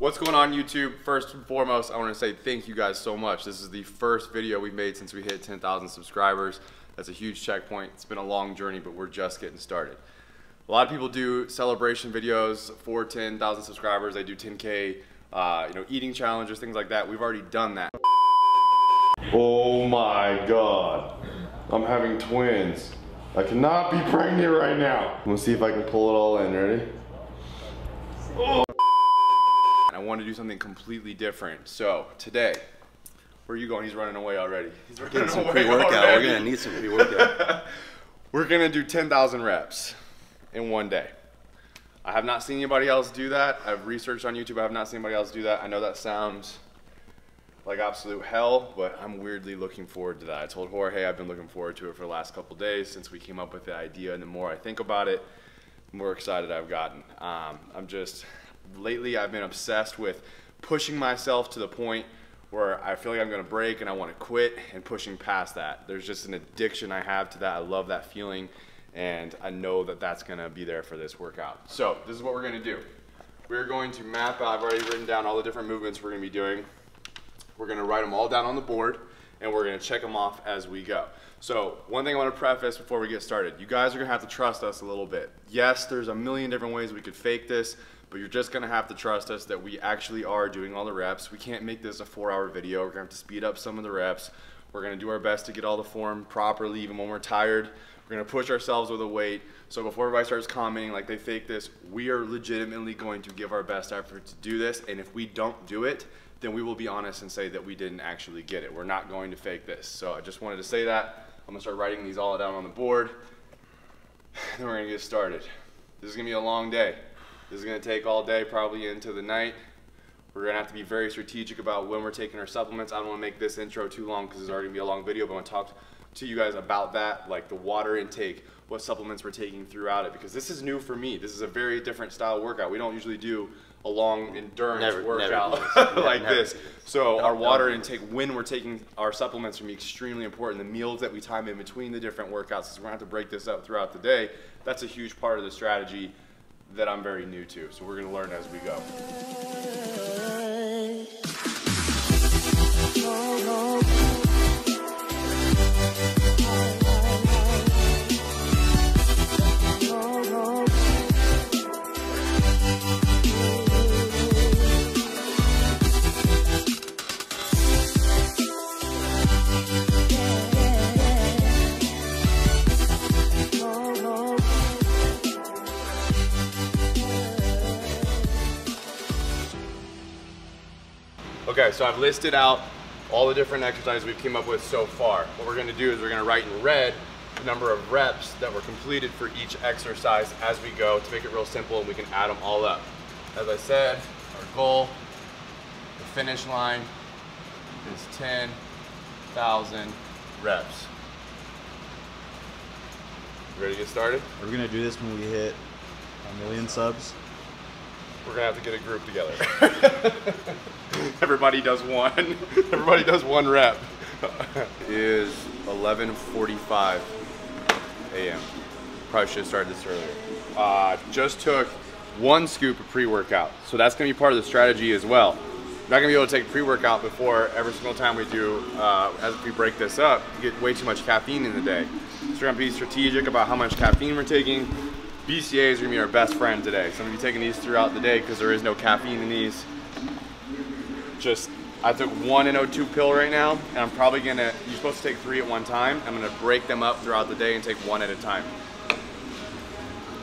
What's going on YouTube? First and foremost, I want to say thank you guys so much. This is the first video we've made since we hit 10,000 subscribers. That's a huge checkpoint. It's been a long journey, but we're just getting started. A lot of people do celebration videos for 10,000 subscribers. They do 10K, uh, you know, eating challenges, things like that. We've already done that. Oh my God. I'm having twins. I cannot be pregnant right now. Gonna see if I can pull it all in. Ready? Oh. Want to do something completely different. So today, where are you going? He's running away already. He's running Getting some pre-workout. We're gonna need some pre-workout. We're gonna do 10,000 reps in one day. I have not seen anybody else do that. I've researched on YouTube. I have not seen anybody else do that. I know that sounds like absolute hell, but I'm weirdly looking forward to that. I told Jorge I've been looking forward to it for the last couple days since we came up with the idea, and the more I think about it, the more excited I've gotten. Um, I'm just lately I've been obsessed with pushing myself to the point where I feel like I'm gonna break and I want to quit, and pushing past that. There's just an addiction I have to that. I love that feeling, and I know that that's gonna be there for this workout. So this is what we're gonna do. We're going to map out. I've already written down all the different movements we're gonna be doing. We're gonna write them all down on the board and we're gonna check them off as we go. So one thing I wanna preface before we get started, you guys are gonna have to trust us a little bit. Yes, there's a million different ways we could fake this, but you're just gonna have to trust us that we actually are doing all the reps. We can't make this a four hour video. We're gonna have to speed up some of the reps. We're gonna do our best to get all the form properly, even when we're tired. We're gonna push ourselves with a weight. So before everybody starts commenting like they fake this, we are legitimately going to give our best effort to do this. And if we don't do it, then we will be honest and say that we didn't actually get it. We're not going to fake this. So I just wanted to say that. I'm gonna start writing these all down on the board. Then we're gonna get started. This is gonna be a long day. This is gonna take all day, probably into the night. We're gonna have to be very strategic about when we're taking our supplements. I don't wanna make this intro too long because it's already gonna be a long video, but I wanna talk to you guys about that, like the water intake, what supplements we're taking throughout it, because this is new for me. This is a very different style workout. We don't usually do a long endurance Never- never workout do this. Ne- like never this. So No, our water no. intake when we're taking our supplements gonna be extremely important. The meals that we time in between the different workouts, because we're gonna have to break this up throughout the day. That's a huge part of the strategy that I'm very new to. So we're gonna learn as we go. Okay, so I've listed out all the different exercises we've came up with so far. What we're gonna do is we're gonna write in red the number of reps that were completed for each exercise as we go to make it real simple and we can add them all up. As I said, our goal, the finish line is 10,000 reps. Ready to get started? We're we gonna do this when we hit a million subs? We're gonna have to get a group together. Everybody does one. Everybody does one rep. is 11:45 a.m. Probably should have started this earlier. Uh, just took one scoop of pre-workout, so that's gonna be part of the strategy as well. We're not gonna be able to take pre-workout before every single time we do. Uh, as we break this up, you get way too much caffeine in the day. So we're gonna be strategic about how much caffeine we're taking. BCAAs are gonna be our best friend today. So I'm gonna be taking these throughout the day because there is no caffeine in these. Just, I took one NO2 pill right now, and I'm probably gonna, you're supposed to take three at one time. I'm gonna break them up throughout the day and take one at a time.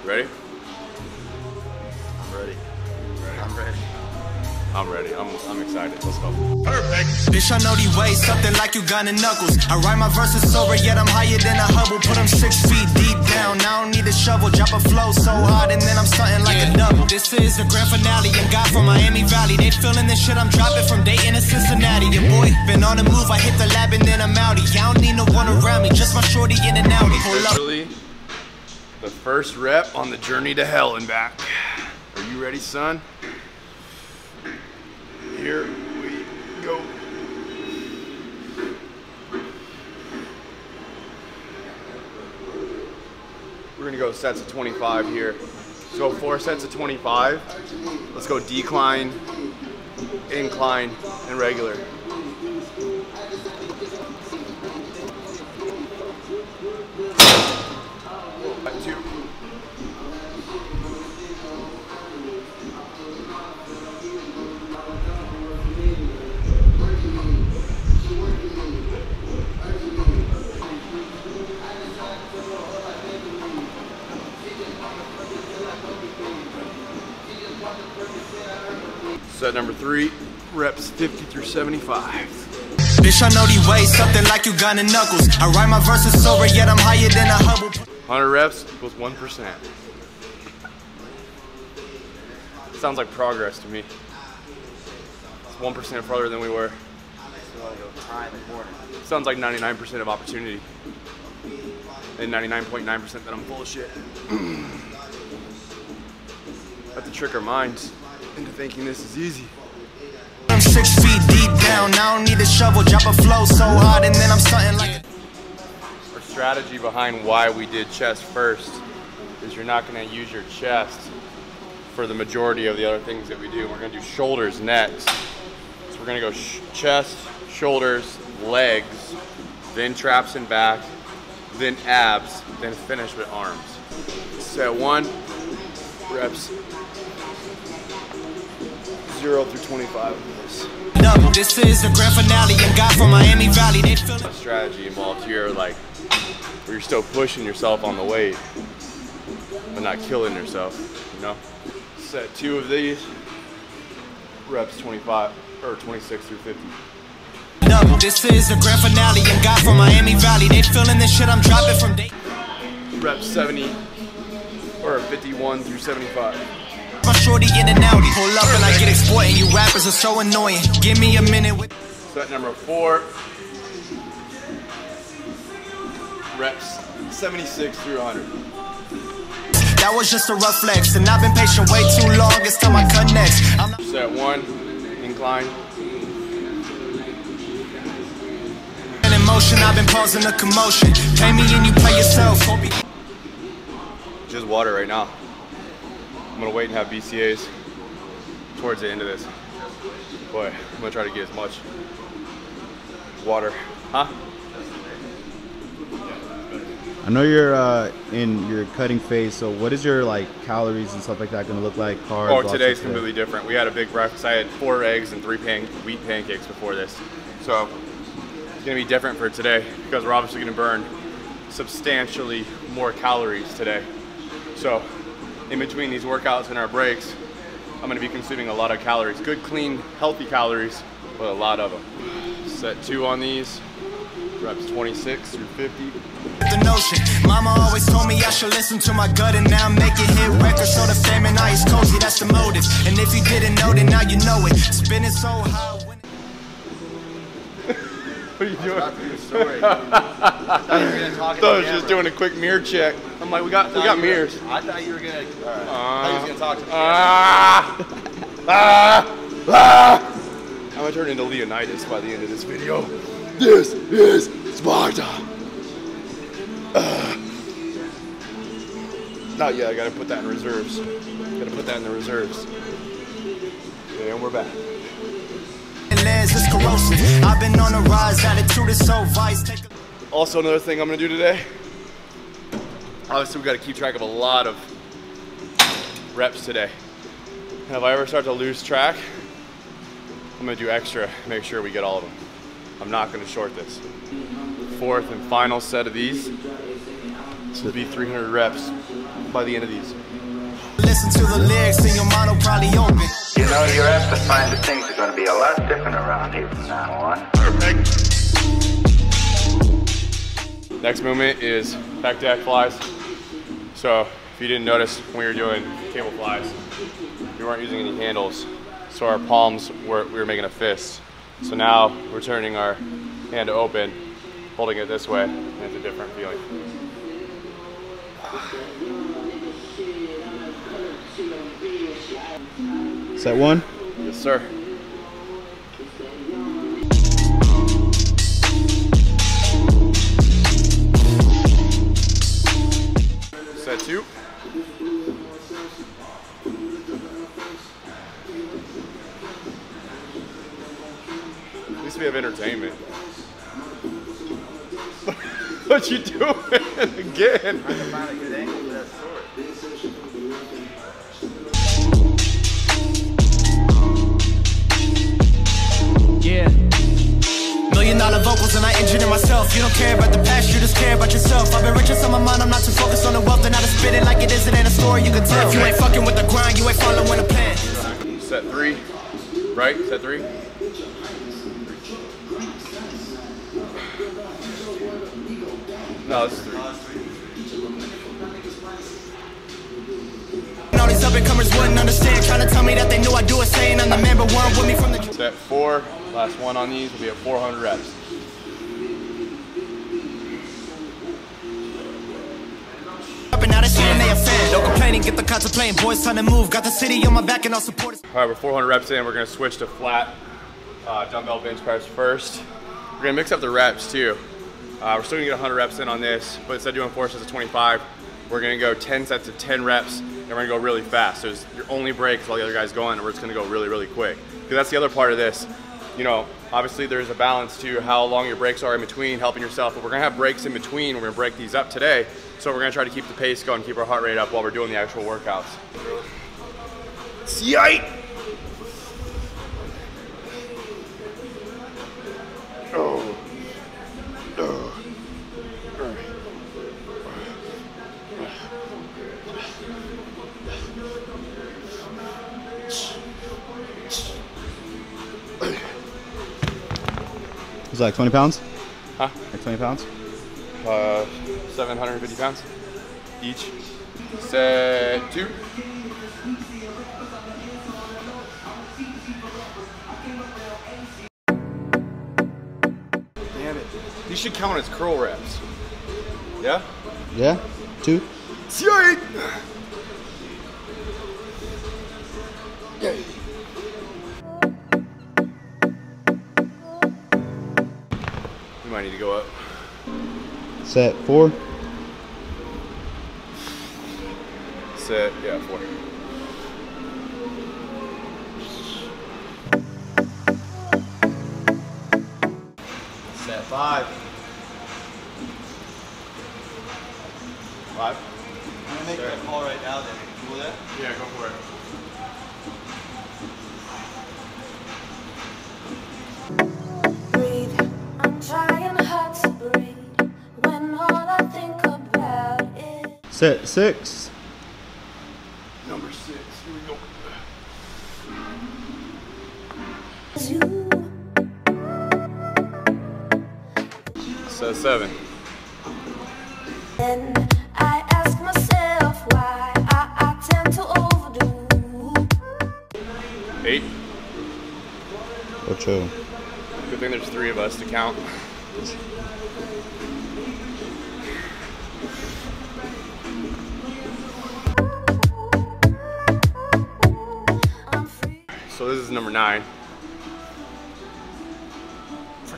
Ready? I'm ready. I'm ready. I'm ready. I'm, ready. I'm I'm excited. Let's go. Perfect. Bitch, I know these ways, something like you got in knuckles. I write my verses sober, yet I'm higher than a Hubble. Put them six feet deep down. I don't need a shovel. Drop a flow so hard, and then I'm starting like a double. This is the grand finale, and God from Miami Valley. They feeling this shit I'm dropping from Dayton to Cincinnati. Your boy been on the move. I hit the lab and then I'm outie. I don't need no one around me, just my shorty in and out. Pull up. Officially, the first rep on the journey to hell and back. Are you ready, son? Here we go. We're gonna go sets of 25 here. Let's four sets of 25. Let's go decline incline, and regular. Two. Set number three, reps 50 through 75. Bitch, I know these ways, something like you gunning knuckles. I write my verses sober, yet I'm higher than a Hubble. 100 reps equals 1%. Sounds like progress to me. It's 1% farther than we were. Sounds like 99% of opportunity. And 99.9% that I'm full of shit. have to trick our minds into thinking this is easy. I'm six feet deep down, I don't need a shovel, drop a flow so hard, and then I'm starting like a Our strategy behind why we did chest first is you're not going to use your chest for the majority of the other things that we do. We're going to do shoulders next. So we're going to go sh- chest, shoulders, legs, then traps and back, then abs, then finish with arms. Set one, reps zero through 25 of this. double. This is the grand finale, and God from Miami Valley, they feel it. strategy involved here, like where you're still pushing yourself on the weight, but not killing yourself. You know. Set two of these. Reps 25 or 26 through 50. This is the grand finale, and God from Miami Valley, they feeling this shit I'm dropping from day. Reps 70 or 51 through 75. My shorty in and out, pull up and I get exploiting. You rappers are so annoying. Give me a minute with. Set number four. Reps 76 through 100. That was just a rough flex, and I've been patient way too long. It's time I cut next. I'm not Set one. Incline. in motion, I've been pausing the commotion. Pay me and you pay yourself. Just water right now. I'm gonna wait and have BCAAs towards the end of this. Boy, I'm gonna try to get as much water. Huh? I know you're uh, in your cutting phase, so what is your like calories and stuff like that going to look like? Carbs. Oh, today's completely different. We had a big breakfast. I had four eggs and three pan- wheat pancakes before this. So it's gonna be different for today because we're obviously gonna burn substantially more calories today. So in between these workouts and our breaks, I'm gonna be consuming a lot of calories. Good, clean, healthy calories, but a lot of them. Set two on these. Reps 26 through 50. the notion. Mama always told me I should listen to my gut, and now I'm making hit records. So the fame and ice cozy, that's the motive. And if you didn't know, then now you know it. Spinning so high. What are you doing? Story. I thought you were gonna I I was just doing a quick mirror check. I'm like, we got we got mirrors. I thought you were gonna. All right. I thought you was gonna talk to me. Ah! Ah! Ah! I'm gonna turn into Leonidas by the end of this video. This is Sparta. Ah. Not yet. I gotta put that in reserves. Gotta put that in the reserves. Okay, and we're back. Is corrosive. I've been on a rise, attitude is so vice. Also, another thing I'm gonna do today. Obviously, we gotta keep track of a lot of reps today. And if I ever start to lose track, I'm gonna do extra, make sure we get all of them. I'm not gonna short this. Fourth and final set of these. This will be 300 reps by the end of these. Listen to the lyrics and your mind will probably open. You know, you're to find that things are going to be a lot different around here from now on. Next movement is pec deck flies. So if you didn't notice when we were doing cable flies, we weren't using any handles. So our palms were, we were making a fist. So now we're turning our hand open, holding it this way, and it's a different feeling. Set one. Yes, sir. Set two. supposed to be of entertainment. what you doing again? Yeah. Million dollar vocals and I engineer myself. You don't care about the past, you just care about yourself. I've been riches on my mind, I'm not too focused on the wealth. And I just spit it like it is, it ain't a story you can tell. If you ain't fucking with the grind, you ain't following a plan. Set three, right? Set three. No, it's three. All these up and comers wouldn't understand. Trying to tell me that they knew I'd do it, saying I'm the man, but weren't with me from the Set four. Last one on these will be at 400 reps. up and now they're saying they a fan. No complaining, get the contemplating. Boys time to move. Got the city on my back and I'll support. All right, we're 400 reps in. We're gonna switch to flat uh, dumbbell bench press first. We're gonna mix up the reps too. Uh, we're still gonna get 100 reps in on this, but instead of doing four sets of 25, we're gonna go 10 sets of 10 reps, and we're gonna go really fast. So it's your only break while the other guy's going, and we're just gonna go really, really quick. Because that's the other part of this. You know, obviously there's a balance to how long your breaks are in between, helping yourself. But we're gonna have breaks in between. We're gonna break these up today. So we're gonna try to keep the pace going, keep our heart rate up while we're doing the actual workouts. Yike! It's like 20 pounds. Huh? Like 20 pounds. Uh, 750 pounds each. Set two. Damn it. These should count as curl reps. Yeah? Yeah. Two. Yike! You need to go up. Set four. Set, yeah, four. Set five. Five? Set six.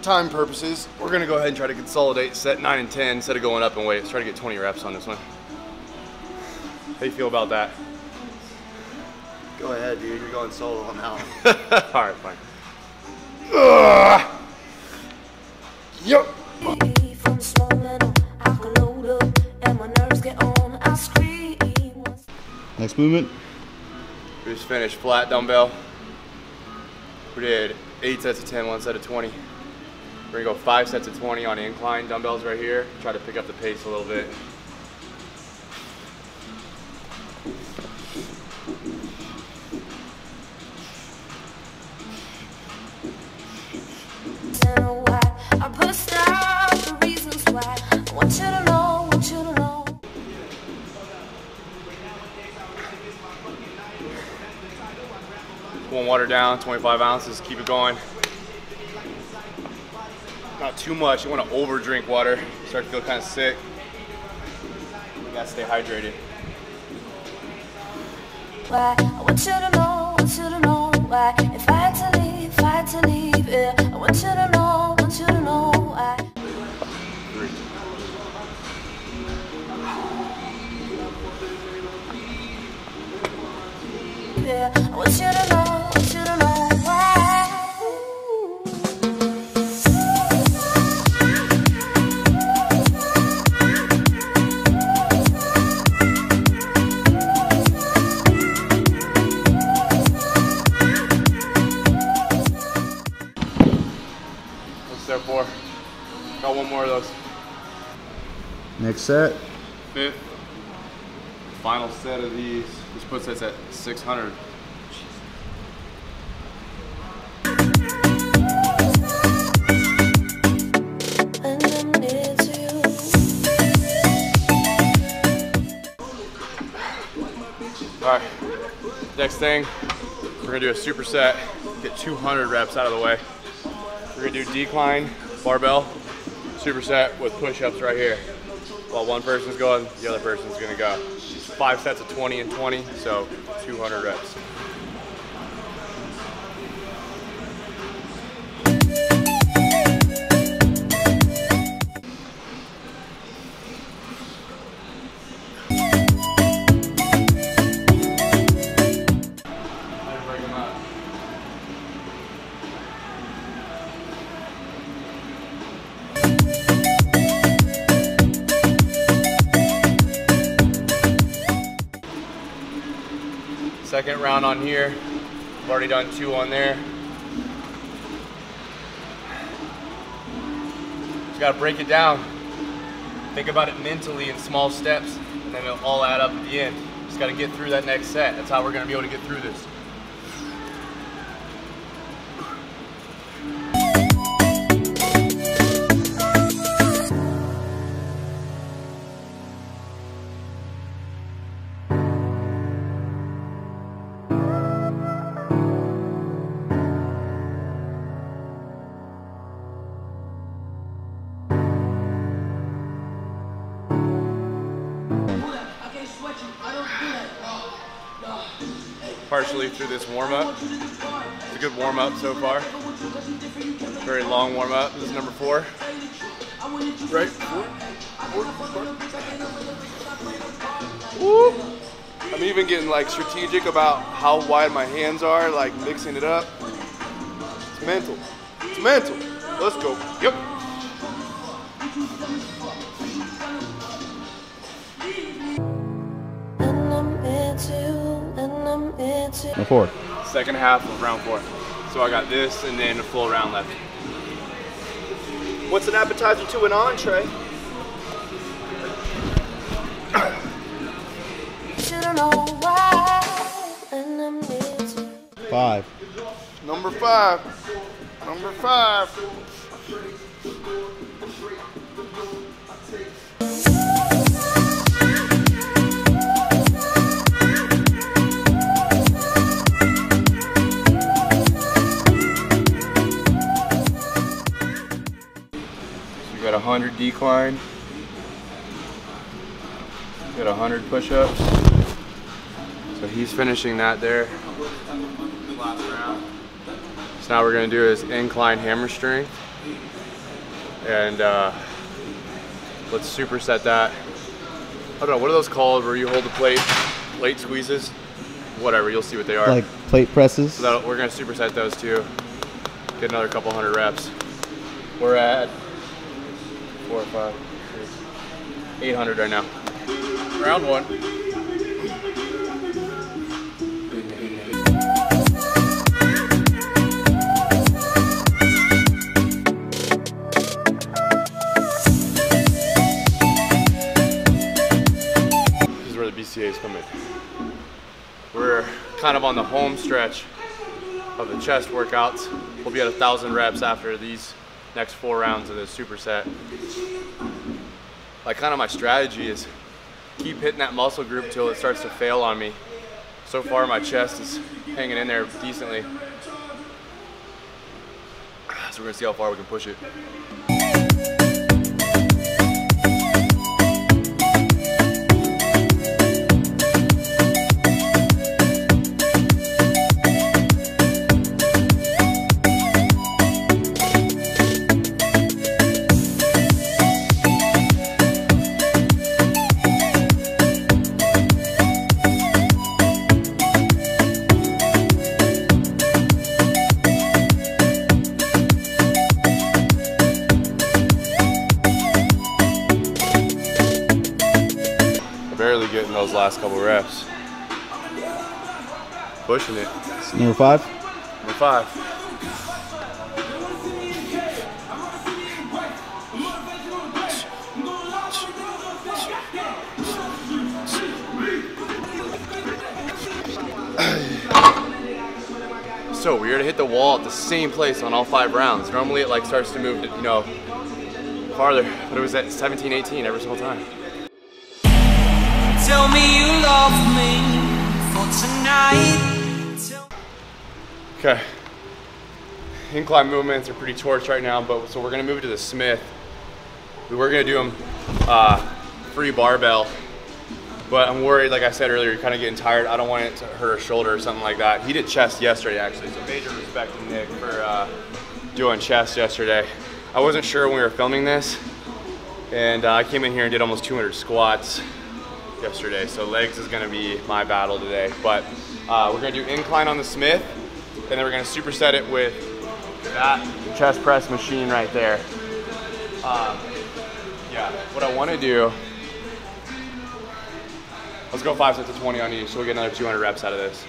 Time purposes, we're gonna go ahead and try to consolidate set nine and 10 instead of going up in weight. Let's try to get 20 reps on this one. How you feel about that? Go ahead, dude. You're going solo now. All right, fine. Ugh. Yep. From small little, I can load up and my nerves get on. I scream. Next movement. We just finished flat dumbbell. We did eight sets of 10, one set of 20. We're gonna go five sets of 20 on incline dumbbells right here. Try to pick up the pace a little bit. Pulling water down, 25 ounces, keep it going. Not too much, you wanna over drink water. Start to feel kind of sick. You gotta stay hydrated. Why I want you to know, want you to know why. If I had to leave, if I had to leave, yeah. I want you to know, set. Fifth. Final set of these. This puts us at 600. And I'm near to you. All right. Next thing, we're gonna do a superset. Get 200 reps out of the way. We're gonna do decline, barbell, superset with push-ups right here. While one person's going, the other person's gonna go. Five sets of 20 and 20, so 200 reps. Round on here. I've already done two on there. Just gotta break it down. Think about it mentally in small steps, and then it'll all add up at the end. Just gotta get through that next set. That's how we're gonna be able to get through this. Through this warm up. It's a good warm up so far. Very long warm up. This is number four. Right? Four? Four? I'm even getting like strategic about how wide my hands are, like mixing it up. It's mental. It's mental. Let's go. Yep. And I'm four. Second half of round four. So I got this and then a full round left. What's an appetizer to an entree? Should've known why. And I'm near to you. Five. Number five. Number five. So you got a hundred decline. Got a hundred push-ups. So he's finishing that there. So now we're gonna do is incline hammer strength. And uh, let's superset that. I don't know, what are those called where you hold the plate, plate squeezes? Whatever, you'll see what they are. Like plate presses. So we're gonna superset those too. Get another couple hundred reps. We're at four, five, six, 800 right now. Round one. This is where the BCAAs come in. We're kind of on the home stretch of the chest workouts. We'll be at a thousand reps after these next four rounds of this superset. Like kind of my strategy is keep hitting that muscle group till it starts to fail on me. So far my chest is hanging in there decently. So we're gonna see how far we can push it. last couple reps. Pushing it. Number five? Number five. so we were to hit the wall at the same place on all five rounds. Normally it like starts to move, you know, farther, but it was at 17, 18 every single time. Tell me you love me for tonight. Okay. Incline movements are pretty torched right now, but so we're gonna move to the Smith. We were gonna do them uh, free barbell, but I'm worried, like I said earlier, you're kind of getting tired. I don't want it to hurt a shoulder or something like that. He did chest yesterday, actually, so major respect to Nick for uh, doing chest yesterday. I wasn't sure when we were filming this, and uh, I came in here and did almost 200 squats yesterday, so legs is gonna be my battle today. But uh, we're gonna do incline on the Smith, and then we're gonna superset it with that chest press machine right there. Um, yeah, what I wanna do, let's go five sets of 20 on each, so we get another 200 reps out of this.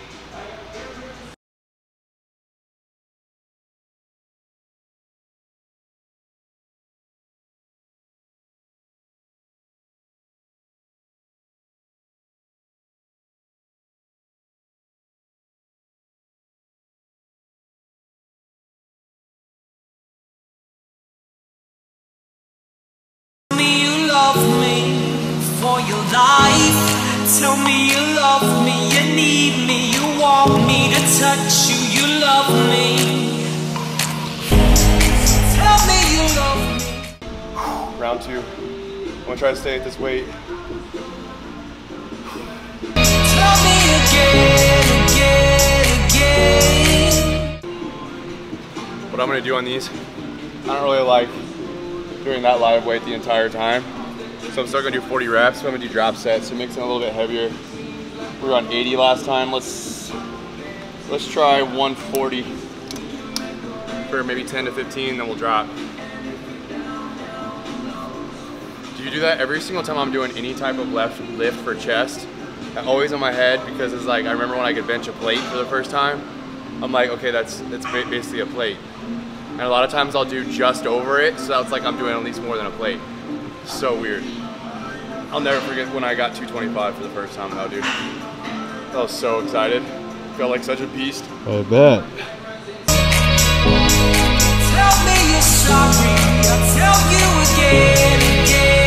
Tell me you love me, you need me, you want me to touch you, you love me. Tell me you love me. Round two. I'm gonna try to stay at this weight. Tell me again, again, again. What I'm gonna do on these, I don't really like doing that live weight the entire time. So I'm still gonna do 40 reps. I'm gonna do drop sets, so it makes it a little bit heavier. We were on 80 last time. Let's let's try 140 for maybe 10 to 15, then we'll drop. Do you do that every single time I'm doing any type of left lift for chest? Always in my head because it's like I remember when I could bench a plate for the first time. I'm like, okay, that's that's basically a plate. And a lot of times I'll do just over it, so that's like I'm doing at least more than a plate. So weird. I'll never forget when I got 225 for the first time though, dude. I was so excited. Felt like such a beast. I bet. Tell me you're sorry. I'll tell you again, again, again.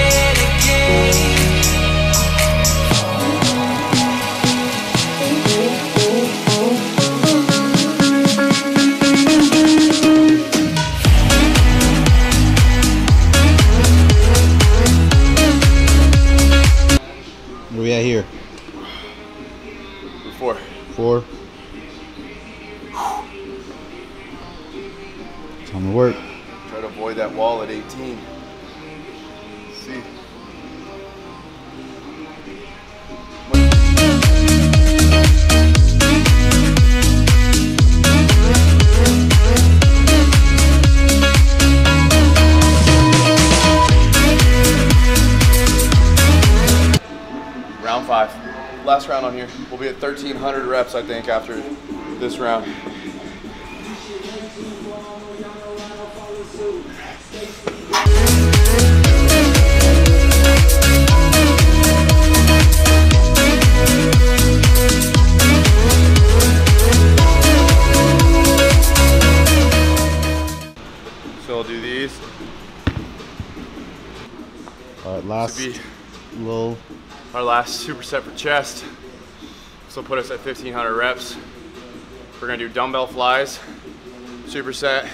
At here? Before. Four. Time to work. Try to avoid that wall at 18. We'll be at 1,300 reps, I think, after this round. So I'll do these. All right, last little. our last superset for chest. This will put us at 1500 reps. We're gonna do dumbbell flies, superset.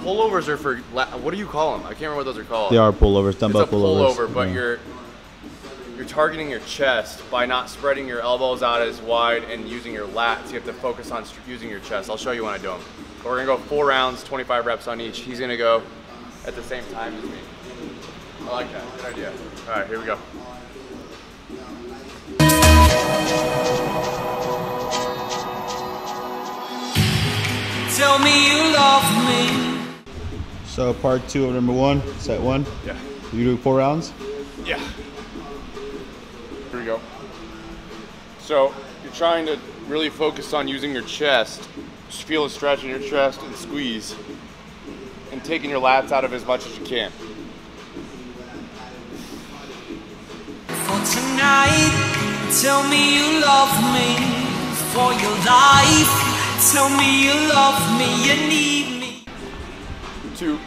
Pullovers are for, what do you call them? I can't remember what those are called. They are pullovers, dumbbell it's a pullovers. pullover, but Yeah. you're you're targeting your chest by not spreading your elbows out as wide and using your lats. You have to focus on using your chest. I'll show you when I do them. But we're gonna go four rounds, 25 reps on each. He's gonna go at the same time as me. I like that. Good idea. All right, here we go. Tell me you love me. So part two of number one, set one. Yeah. You do four rounds. Yeah. Here we go. So you're trying to really focus on using your chest. Just feel a stretch in your chest and squeeze. And taking your lats out of as much as you can. For tonight, tell me you love me for your life. Tell me you love me, you need me. Two.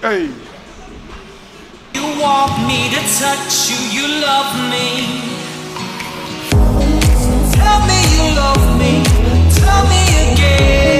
Hey. You want me to touch you, you love me. Tell me you love me. Tell me again, again,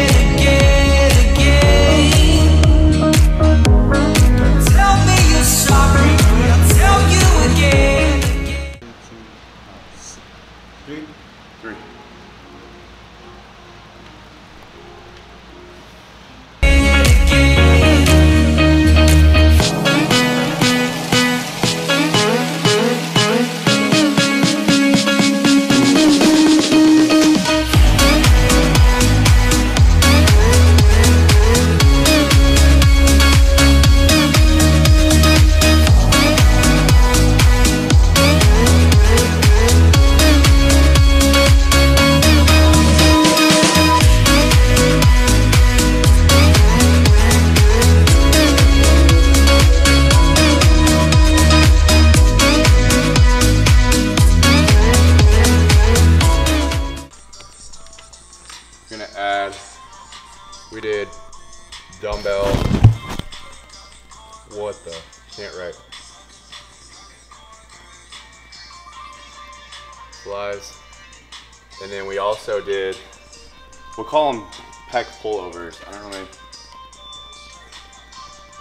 We'll call them pec pullovers. I don't really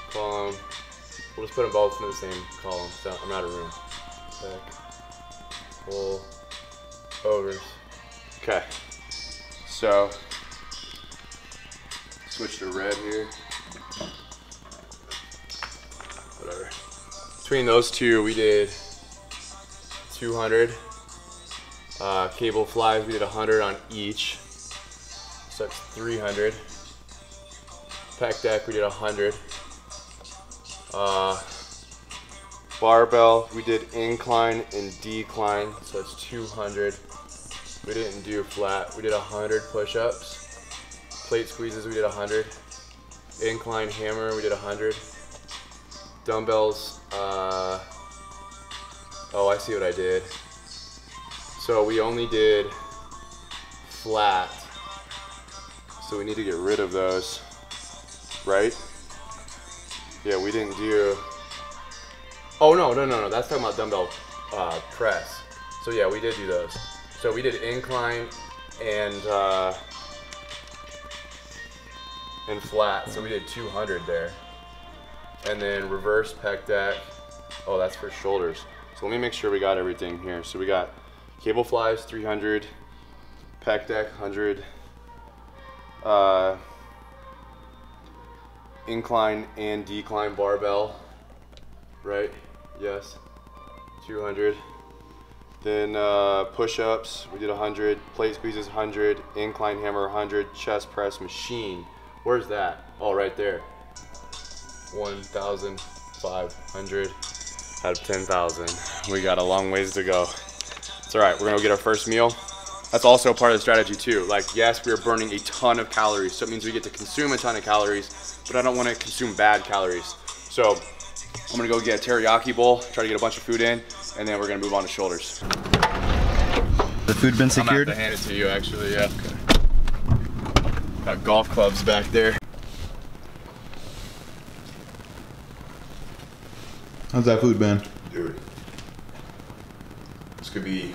call them. We'll just put them both in the same column. So I'm out of room. Pec pull overs. Okay. So, switch to red here. Whatever. Between those two, we did 200. Uh, cable flies, we did 100 on each. So that's 300. Pec deck, we did 100. Uh, barbell, we did incline and decline, so that's 200. We didn't do flat. We did 100 push-ups. Plate squeezes, we did 100. Incline hammer, we did 100. Dumbbells, uh, oh, I see what I did. So we only did flat. So we need to get rid of those, right? Yeah, we didn't do, oh no, no, no, no, that's talking about dumbbell uh, press. So yeah, we did do those. So we did incline and uh, and flat. So we did 200 there. And then reverse pec deck. Oh, that's for shoulders. So let me make sure we got everything here. So we got cable flies 300, pec deck 100, uh, incline and decline barbell, right? Yes, 200. Then uh, push-ups, we did 100. Plate squeezes, 100. Incline hammer, 100. Chest press machine. Where's that? Oh, right there. 1,500 out of 10,000. We got a long ways to go. It's all right. We're gonna go get our first meal. That's also part of the strategy too. Like, yes, we are burning a ton of calories, so it means we get to consume a ton of calories, but I don't want to consume bad calories. So I'm gonna go get a teriyaki bowl, try to get a bunch of food in, and then we're gonna move on to shoulders. The food been I'm secured? gonna have to hand it to you, actually. Yeah. Got golf clubs back there. How's that food been? Dude, this could be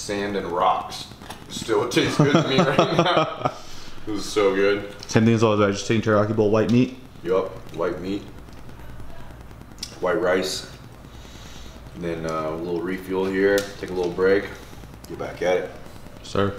sand and rocks. Still, it tastes good to me right now. This is so good. Same thing as always. I just taking teriyaki bowl, white meat. Yup, white meat, white rice, and then uh, a little refuel here. Take a little break. Get back at it. Sir.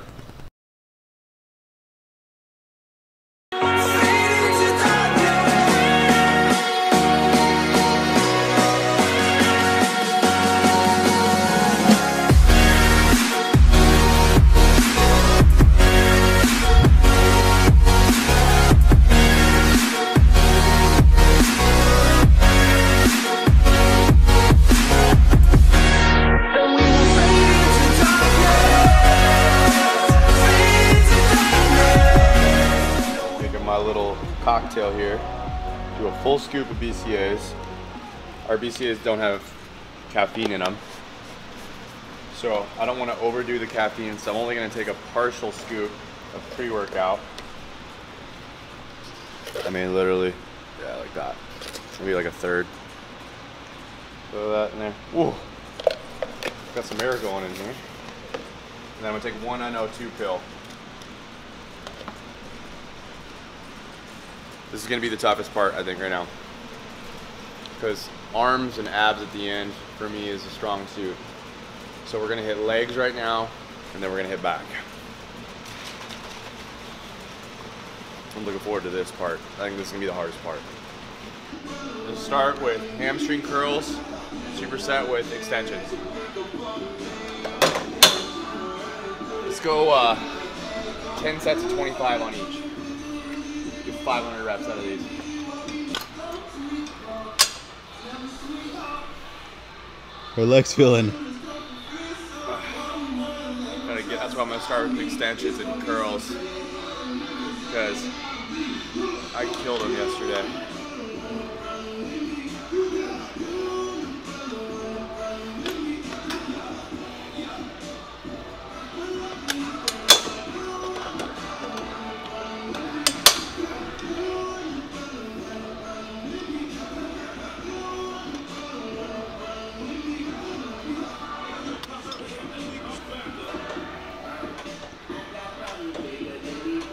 BCAAs don't have caffeine in them. So I don't want to overdo the caffeine, so I'm only going to take a partial scoop of pre-workout. I mean, literally, yeah, like that. Maybe like a third. Throw that in there. Whoa. Got some air going in here. And then I'm gonna take one NO2 pill. This is gonna be the toughest part, I think, right now. Because arms and abs at the end, for me, is a strong suit. So we're gonna hit legs right now, and then we're gonna hit back. I'm looking forward to this part. I think this is gonna be the hardest part. Let's start with hamstring curls, superset with extensions. Let's go uh, 10 sets of 25 on each. Do 500 reps out of these. Her legs feeling. Get, that's why I'm gonna start with extensions and curls. Because I killed them yesterday.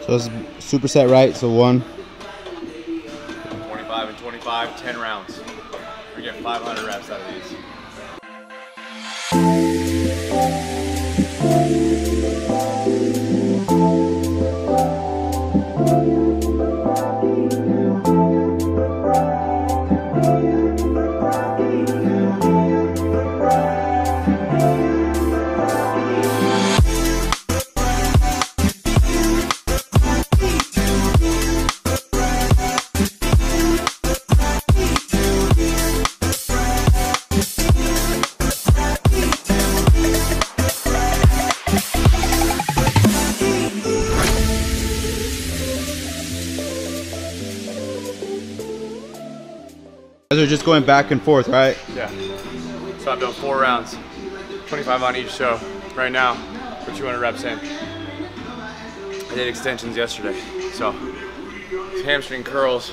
So it's superset right. So one. 25 and 25, 10 rounds. We get 500 reps out of these. Just going back and forth, right? Yeah. So I've done four rounds, 25 on each show. Right now, for 200 reps in. I did extensions yesterday, so hamstring curls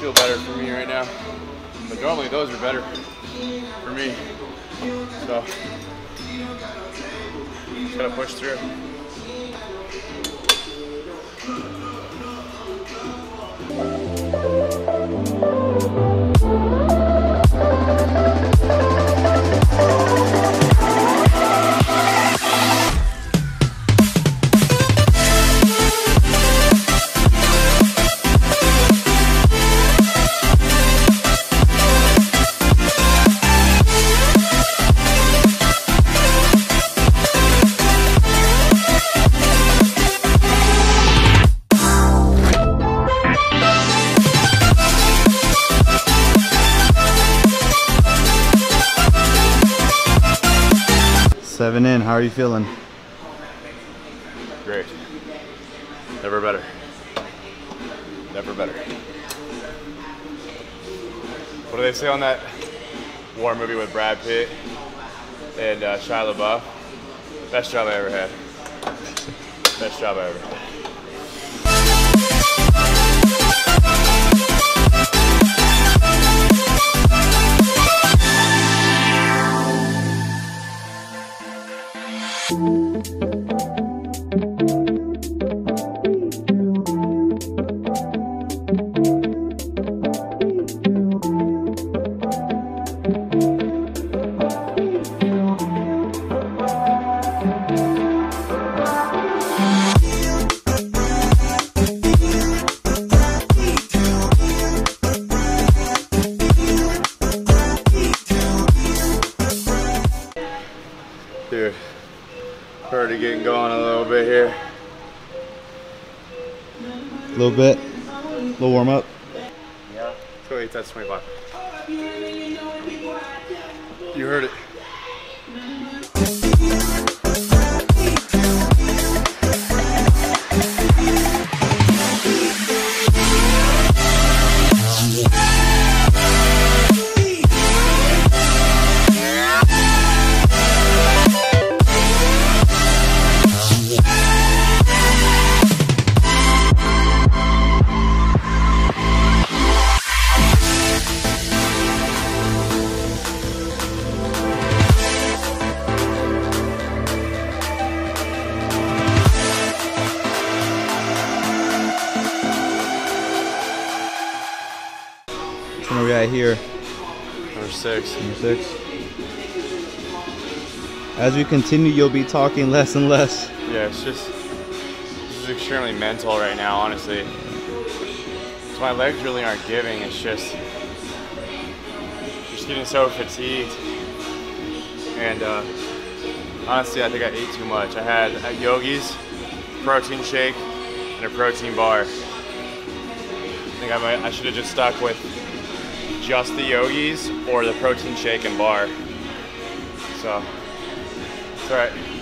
feel better for me right now. But normally those are better for me. So just gotta push through. Seven in. How are you feeling? Great. Never better. Never better. What do they say on that war movie with Brad Pitt and uh, Shia LaBeouf? Best job I ever had. Best job I ever had. Dude, warm up. Go eight 25. Here? Number six. Number six. As we continue, you'll be talking less and less. Yeah, it's just this is extremely mental right now, honestly. So my legs really aren't giving. It's just just getting so fatigued. And uh, honestly, I think I ate too much. I had at Yogi's protein shake and a protein bar. I think I might I should have just stuck with just the Yogis or the protein shake and bar. So it's all right.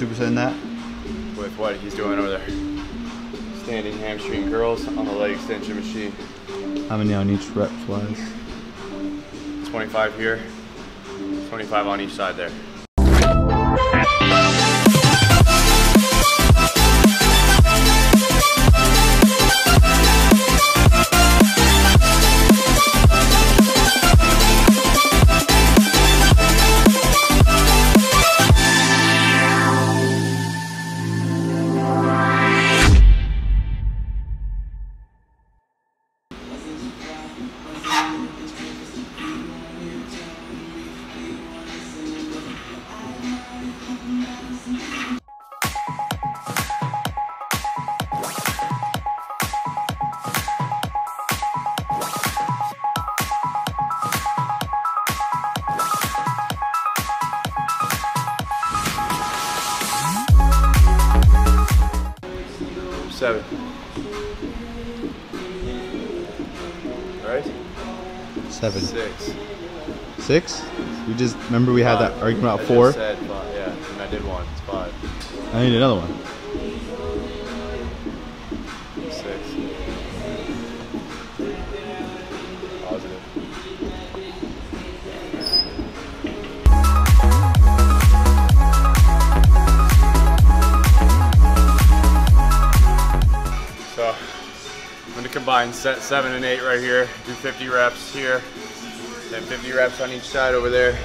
We're supersetting that. with what he's doing over there. Standing hamstring curls on the leg extension machine. How many on each reps wise? 25 here, 25 on each side there. Remember we had that argument about just four. said five, yeah, and I did one. It's five. I need another one. Six. Positive. So I'm gonna combine set seven and eight right here. Do 50 reps here, then 50 reps on each side over there.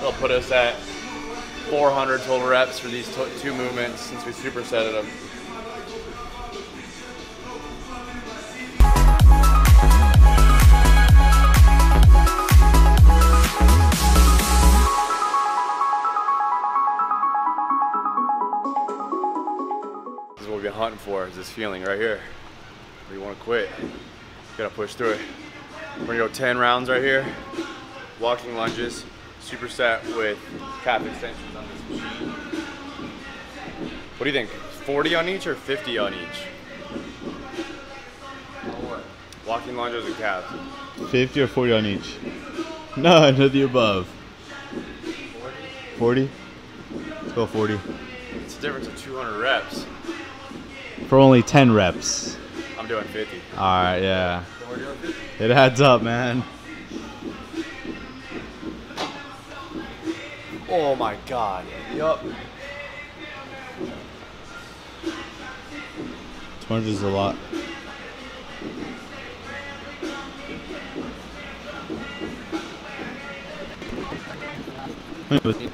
That'll put us at 400 total reps for these two movements since we supersetted them. This is what we've been hunting for, is this feeling right here. Where you want to quit. You gotta push through it. We're gonna go 10 rounds right here. Walking lunges, superset with calf extensions on this machine. What do you think? 40 on each or 50 on each? Walking lunges and calves. 50 or 40 on each? No, None of the above. 40? Let's go 40. It's a difference of 200 reps. For only 10 reps. I'm doing 50. Alright, yeah. It adds up, man. Oh my god. Yup. Twenty is a lot. Wait,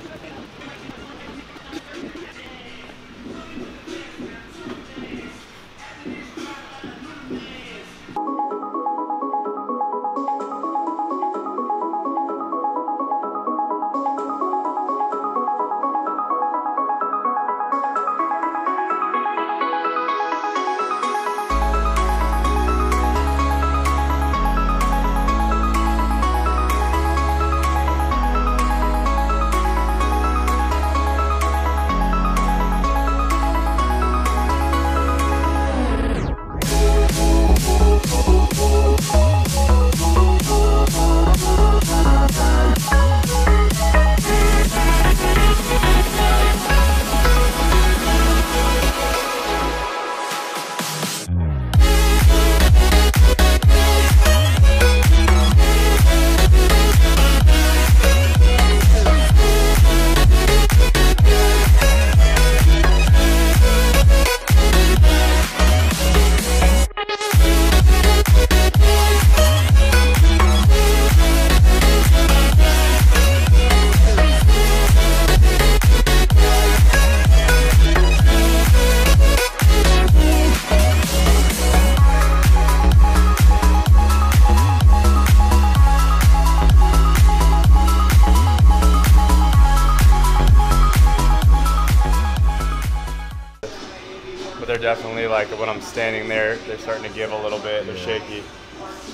definitely like when I'm standing there, they're starting to give a little bit. They're shaky.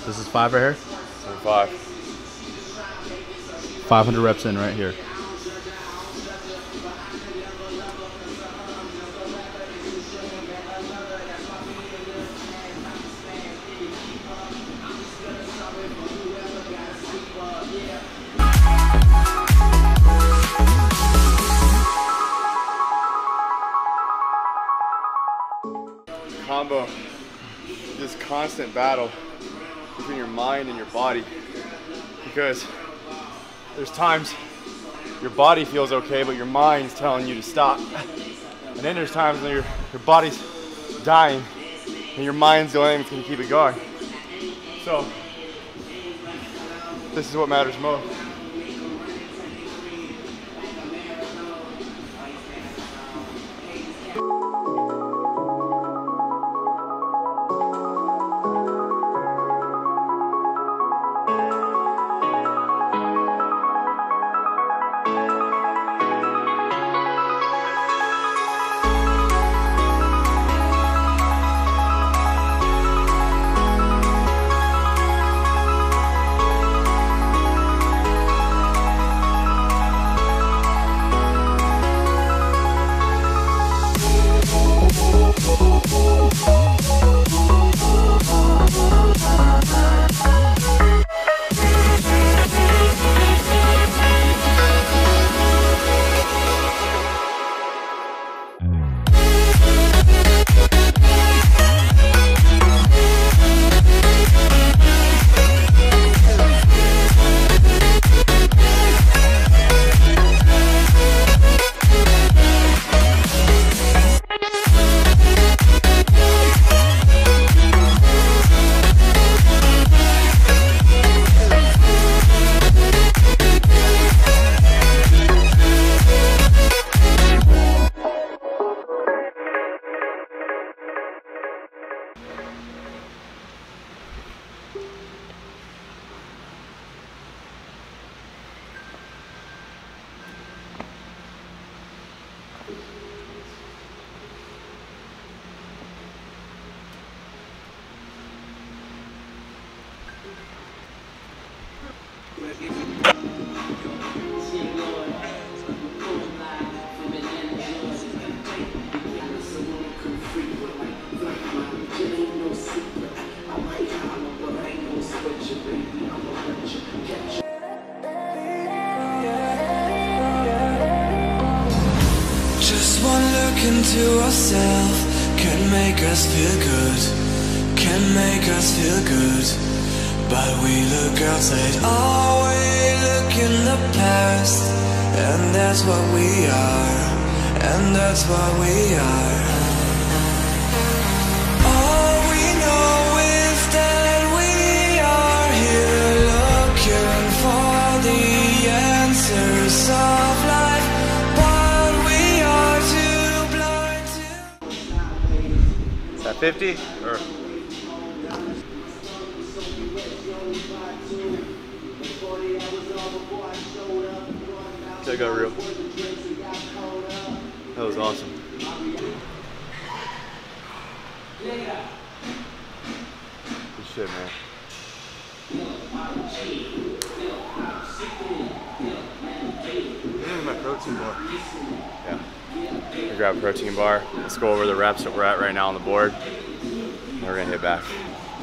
This is five right here. So five. 500 reps in right here. Constant battle between your mind and your body. Because there's times your body feels okay, but your mind's telling you to stop. And then there's times when your, your body's dying and your mind's gonna keep it going. So, this is what matters most. Just one look into ourselves can make us feel good, can make us feel good. But we look outside, are we look in the past? And that's what we are, and that's what we are. 50? Or Check out real. That was awesome. Good shit, man. Mm, my protein bar. Yeah. We grab a protein bar. Let's go over the reps that we're at right now on the board. And we're gonna hit back.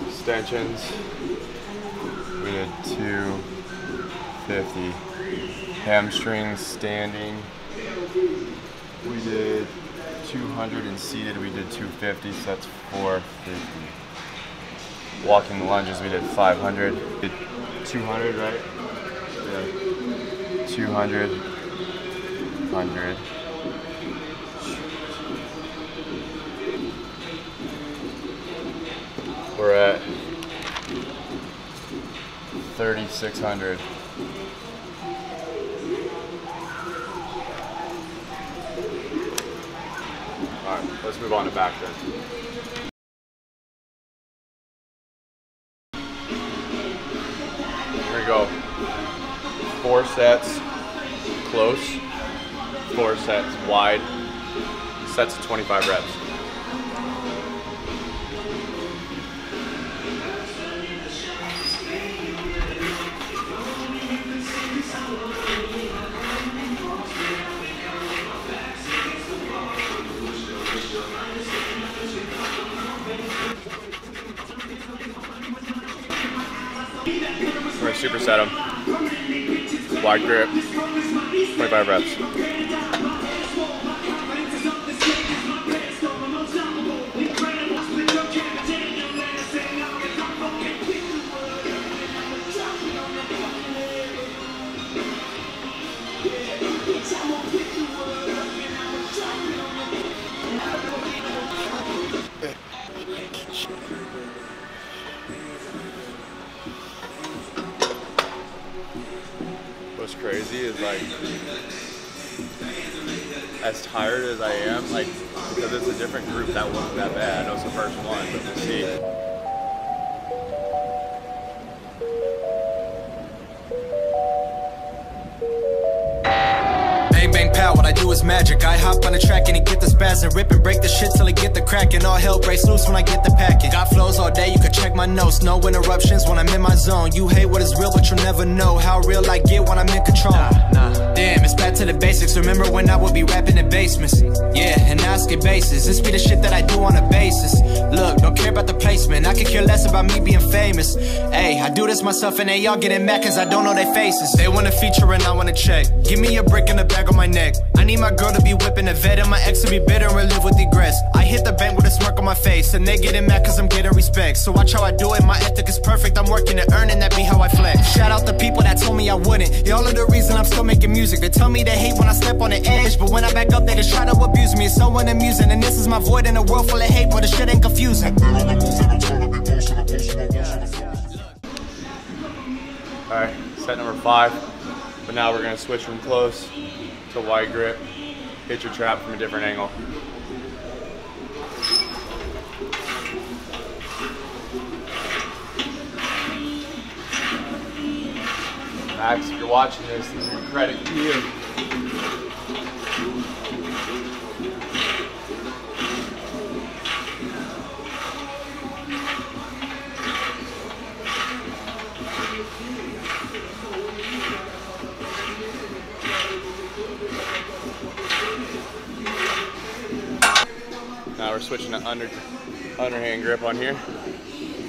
Extensions. We did 250. Hamstrings standing. We did 200 and seated. We did 250. So that's 450. Walking lunges. We did 500. Did 200, right? Yeah. 200. 100. We're at 3,600. All right, let's move on to back then. Go. Four sets close, four sets wide, sets of 25 reps. Superset them. Wide grip, 25 reps. Crazy is like, as tired as I am, like, because it's a different group, that wasn't that bad. I know it's the first one, but we'll see. Bang what I do is magic. I hop on the track and it get the spaz and rip and break the shit till it get the crack and all hell breaks loose when I get the packet. Got flows all day, you can check my notes. No interruptions when I'm in my zone. You hate what is real, but you'll never know how real I get when I'm in control. Nah, nah. Damn, it's back to the basics. Remember when I would be rapping in basements? Yeah, and now I skip bases. This be the shit that I do on a basis. Look, don't care about the placement. I could care less about me being famous. Hey, I do this myself and they all getting mad cause I don't know their faces. They want a feature and I want to check. Give me a brick and a bag on my neck. I need my girl to be whipping a vet and my ex to be bitter and live with regrets. I hit the bank with a smirk on my face and they getting mad cause I'm getting respect. So watch how I do it. My ethic is perfect. I'm working and earn and that be how I flex. Shout out the people that told me I wouldn't. Y'all are the reason I'm still making music. They tell me they hate when I step on the edge, but when I back up, they just try to abuse me. It's so unamusing, and this is my void in a world full of hate where the shit ain't confusing. All right, set number five. But now we're gonna switch from close to wide grip. Hit your trap from a different angle. Max, if you're watching this, this is credit to you. We're switching to under underhand grip on here.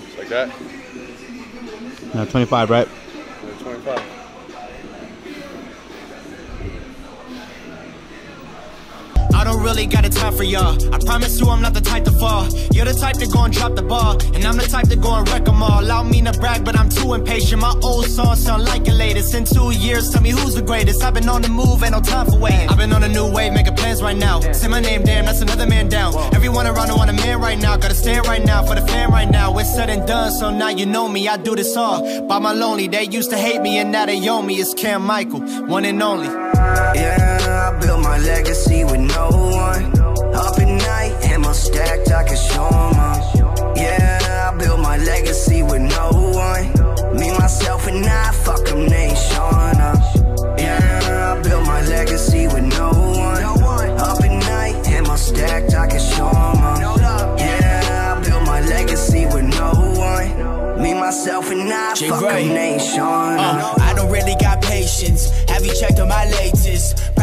Just like that. No, 25, right? Another 25. I don't really got a time for y'all. I promise you I'm not the type to fall. You're the type to go and drop the ball. And I'm the type to go and wreck them all. I don't mean to brag, but I'm too impatient. My old songs sound like the latest. In two years, tell me who's the greatest. I've been on the move, ain't no time for waiting. I've been on a new wave, making plans right now. Say my name, damn, that's another man down. Everyone around I want a man right now. Gotta stand right now for the fan right now. It's said and done, so now you know me. I do this all by my lonely. They used to hate me, and now they own me. It's Cam Michael, one and only. Yeah, I built my legacy with no one. Up at night, ammo stacked, I can show 'em up. Yeah, I built my legacy with no one. Me, myself, and I, fuck 'em, they ain't showing up. Yeah, I built my legacy with no one. Up at night, ammo stacked, I can show 'em up. Yeah, I built my legacy with no one. Me, myself, and I, Jay fuck 'em, they ain't showing up. Uh, I don't really got patience. Have you checked on my?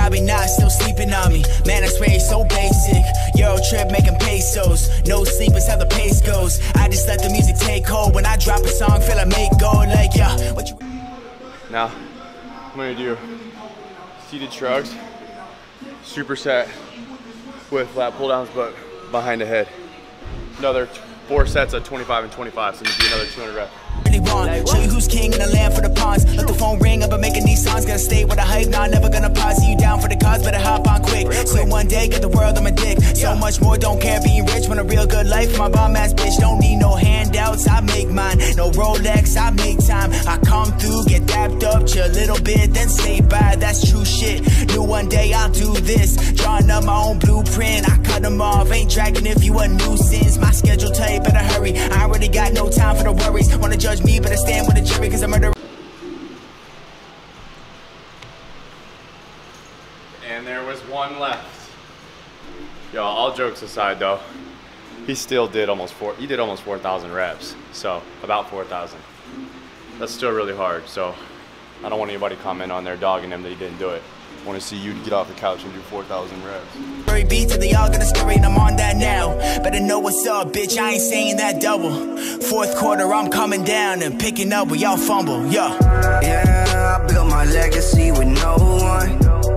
Probably not, still sleeping on me. Man, I swear it's so basic. Euro trip making pesos. No sleep is how the pace goes. I just let the music take hold. When I drop a song, feel I make gold. Like, yeah, what you. Now, I'm gonna do seated shrugs, superset with lat pull downs, but behind the head. Another four sets of 25 and 25, so gonna do another 200 reps. Really want. Show you who's king in the land for the pawns. Let the phone ring up and making these songs. Gonna stay with the hype, now never gonna pause. See you down for the cause, better hop on quick. So one day, get the world on my dick. So much more, don't care being rich. Want a real good life, my bomb ass bitch. Don't need no handouts, I make mine. No Rolex, I make time. I come through, get dapped up, chill a little bit, then say bye. That's true shit. Knew one day I'll do this. Drawing up my own blueprint, I cut them off. Ain't dragging if you a nuisance. My schedule tight, better hurry. I already got no time for the worries. Wanna judge me, better stand with the jury, cause I'm murder. And there was one left. Yo, all jokes aside though, he still did almost four, he did almost 4,000 reps. So about 4,000. That's still really hard. So I don't want anybody comment on their dogging him that he didn't do it. Want to see you get off the couch and do 4,000 reps. Very beats and they all gonna scurry and I'm on that now. Better know what's up, bitch. I ain't saying that double. Fourth quarter, I'm coming down and picking up where y'all fumble. Yeah. Yeah, I built my legacy with no one.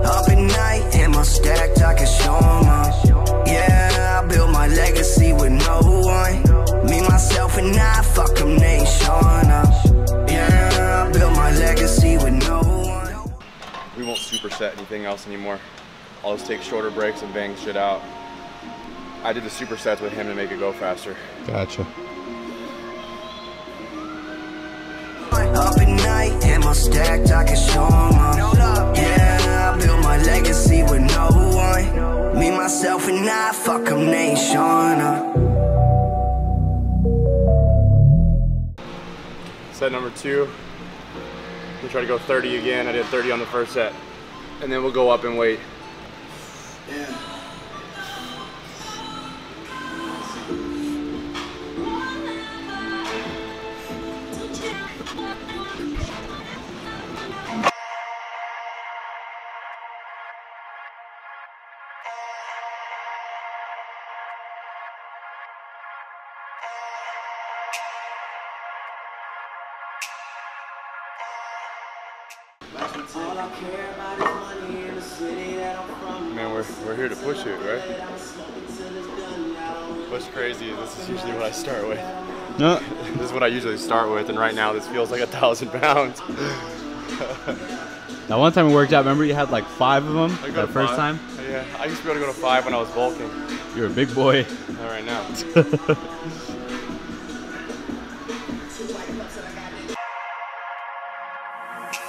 Up at night, ammo stacked, I can show 'em up. Yeah, I built my legacy with no one. Me, myself, and I, fuck 'em, they ain't showing up. Yeah, I built my legacy with no one. We won't superset anything else anymore. I'll just take shorter breaks and bang shit out. I did the supersets with him to make it go faster. Gotcha. Up at night, ammo stacked, I can show 'em up. Yeah, I built my legacy with no one. Me, myself, and I, fuck 'em, they ain't showing up. Set number two, we try to go 30 again. I did 30 on the first set. And then we'll go up and weight. Man, we're, we're here to push it, right? What's crazy is this is usually what I start with. No. This is what I usually start with, and right now this feels like a thousand pounds. Now one time we worked out. Remember you had like five of them that first five. time. Yeah, I used to be able to go to five when I was bulking. You're a big boy. Not right now.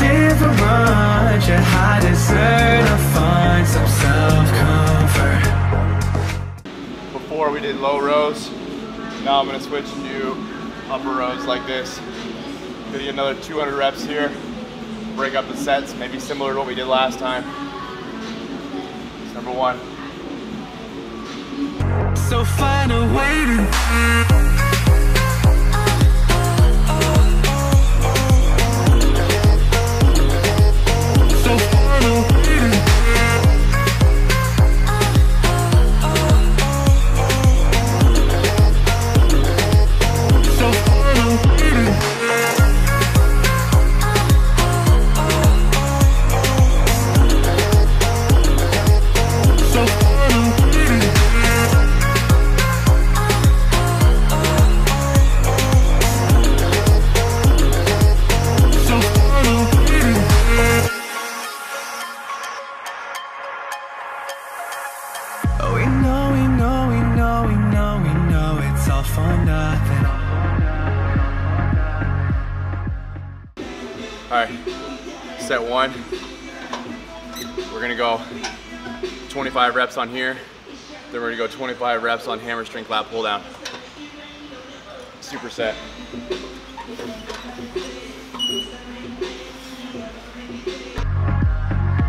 different. You I deserve to find some self-comfort. Before we did low rows, now I'm gonna switch and do upper rows like this. Gonna get another 200 reps here. Break up the sets, maybe similar to what we did last time. That's number one. So find a way to go 25 reps on here. Then we're gonna go 25 reps on hammer strength lat pull down. Superset.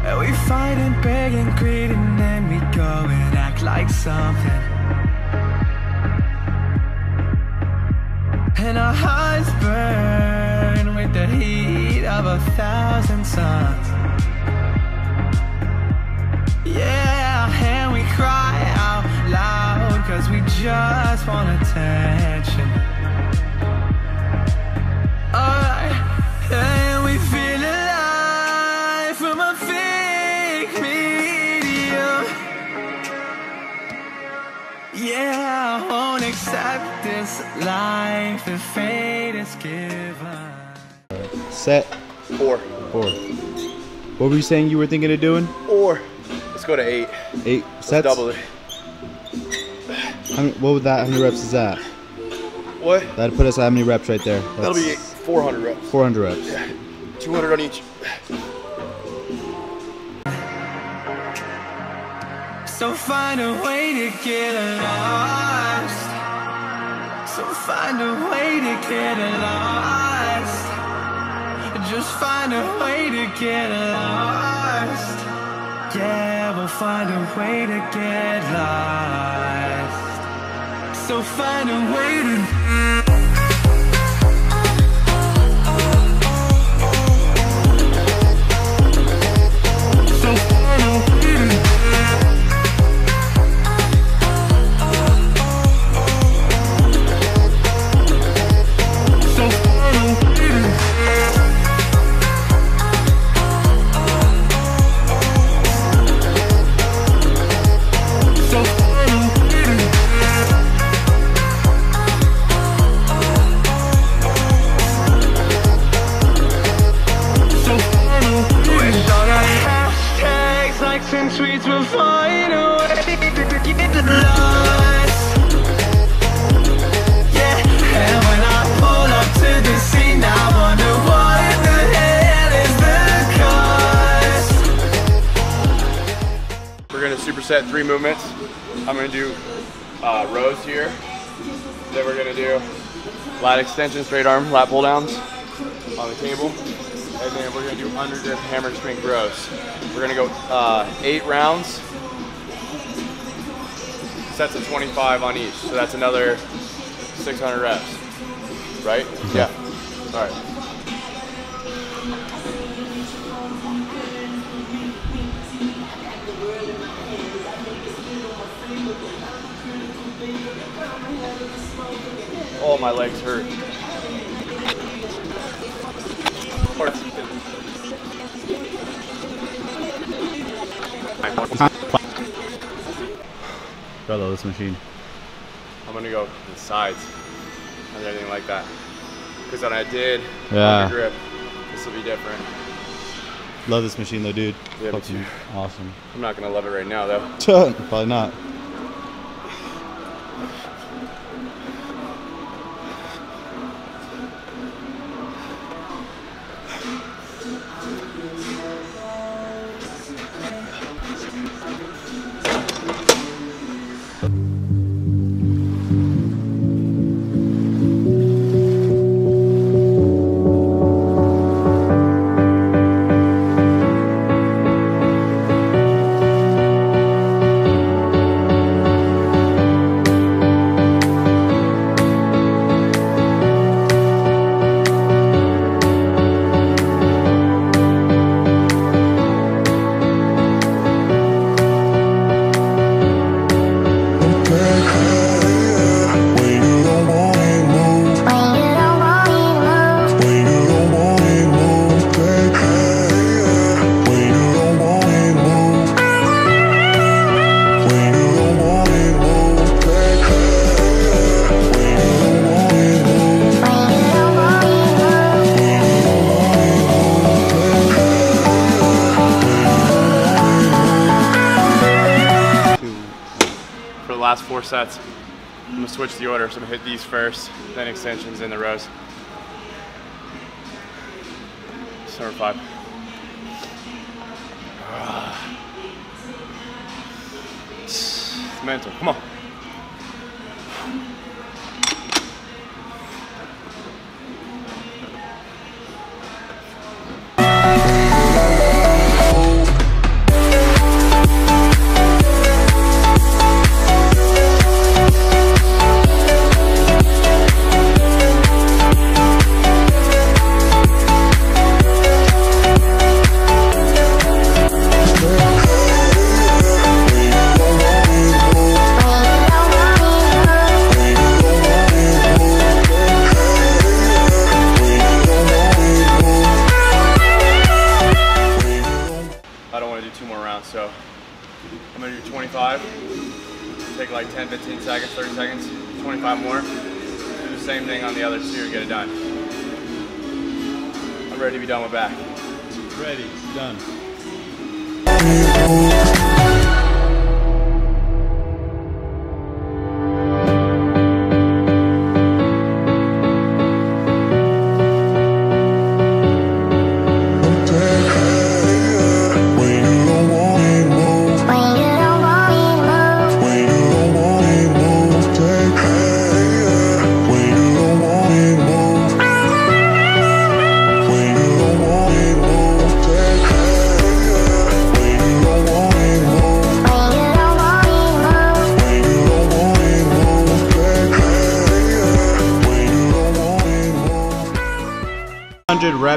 And we fight and beg and greed and then we go and act like something. And our hearts burn with the heat of a thousand suns. Yeah, and we cry out loud cause we just want attention. Alright, and we feel alive from a fake medium. Yeah, I won't accept this life if fate is given. Set Four. four. What were you saying you were thinking of doing? Or let's go to eight. Eight Let's sets. double it. How many, what would that? How many reps is that? What? That'd put us at how many reps right there? That'll be 400 reps. 400 reps. 200 on each. So find a way to get lost. So find a way to get lost. Just find a way to get lost. Yeah, we'll find a way to get lost. So find a way to. Superset three movements. I'm gonna do uh, rows here. Then we're gonna do lat extension, straight arm, lat pull downs on the table. And then we're gonna do under grip hammer strength rows. We're gonna go uh, eight rounds, sets of 25 on each. So that's another 600 reps, right? Yeah. All right. Oh, my legs hurt. I love this machine. I'm gonna go to the sides and everything like that. Because when I did Yeah. grip, this will be different. Love this machine though, dude. Yeah, me awesome. I'm not gonna love it right now though. Probably not. Sets, I'm gonna switch the order. So I'm gonna hit these first, then extensions in the rows. Number five. It's mental. Come on.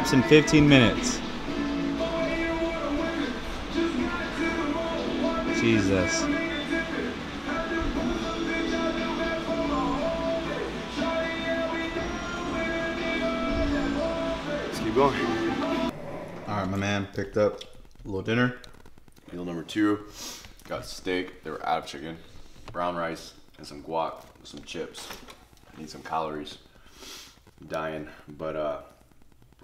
100 reps in 15 minutes. Jesus. Let's keep going. All right, my man picked up a little dinner. Meal number two, got steak. They were out of chicken, brown rice, and some guac with some chips. I need some calories. I'm dying, but uh,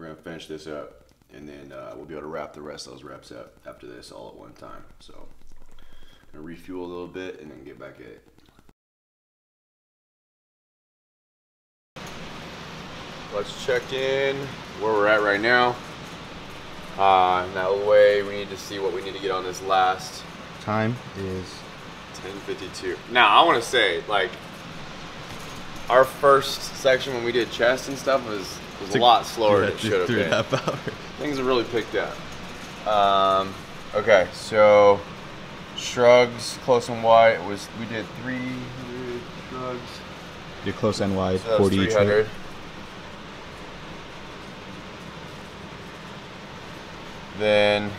we're gonna finish this up, and then uh, we'll be able to wrap the rest of those reps up after this all at one time. So, gonna refuel a little bit and then get back at it. Let's check in where we're at right now. Uh, that way we need to see what we need to get on this last Time is 1052. Now, I want to say, like, our first section when we did chest and stuff was, was a lot slower than it should have been. half hours. Things have really picked up. Um, okay, so shrugs, close and wide. It was we did 300 shrugs. You're close and wide, So 40 each. 300. rep. Then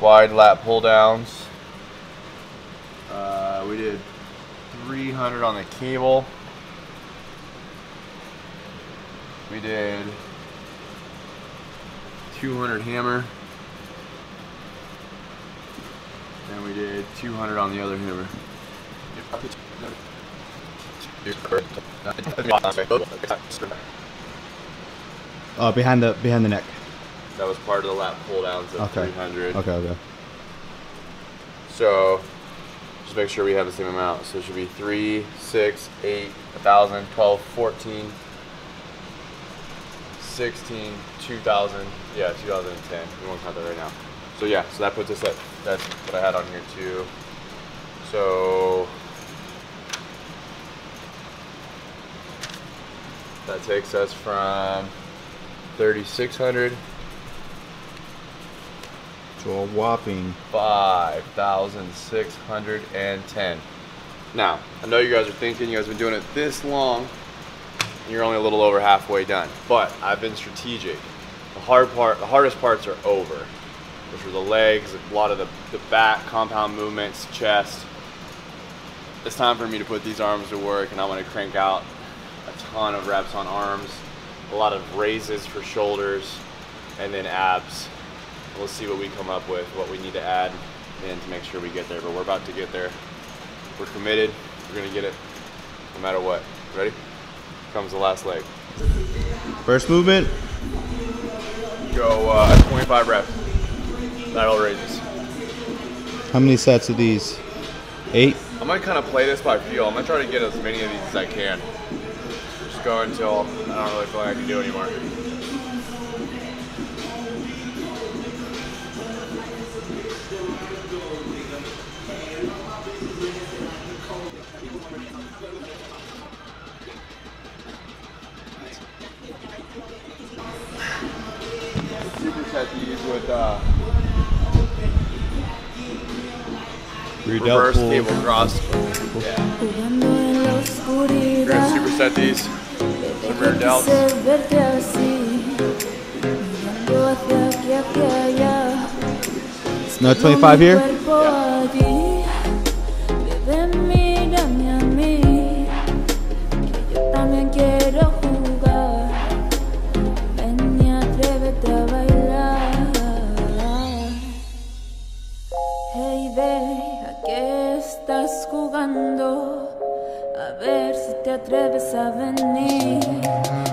wide lat pull downs. Uh, we did 300 on the cable. We did 200 hammer. And we did 200 on the other hammer. Uh, behind the behind the neck. That was part of the lat pull downs of Okay. 300. Okay, okay. So just make sure we have the same amount. So it should be 3, 6, 8, 1,000, 12, 14, 16, 2,000. Yeah, 2010. We won't count that right now. So yeah, so that puts us at, that's what I had on here too. So that takes us from 3,600 to a whopping. 5,610. Now, I know you guys are thinking you guys have been doing it this long, you're only a little over halfway done. But I've been strategic. The hard part, the hardest parts are over, which are the legs, a lot of the, the back, compound movements, chest. It's time for me to put these arms to work, and I want to crank out a ton of reps on arms, a lot of raises for shoulders, and then abs. We'll see what we come up with, what we need to add in to make sure we get there. But we're about to get there. We're committed. We're gonna get it, no matter what. Ready? Comes the last leg. First movement. Go uh, 25 reps. Lateral raises. How many sets of these? Eight. I might kind of play this by feel. I'm gonna try to get as many of these as I can. Just go until I don't really feel like I can do anymore. With uh, Rear delt reverse pull. table cross. Yeah. We're gonna superset these. Some rear delts. No 25 here? mírame a mí, que yo también quiero atreves a venir.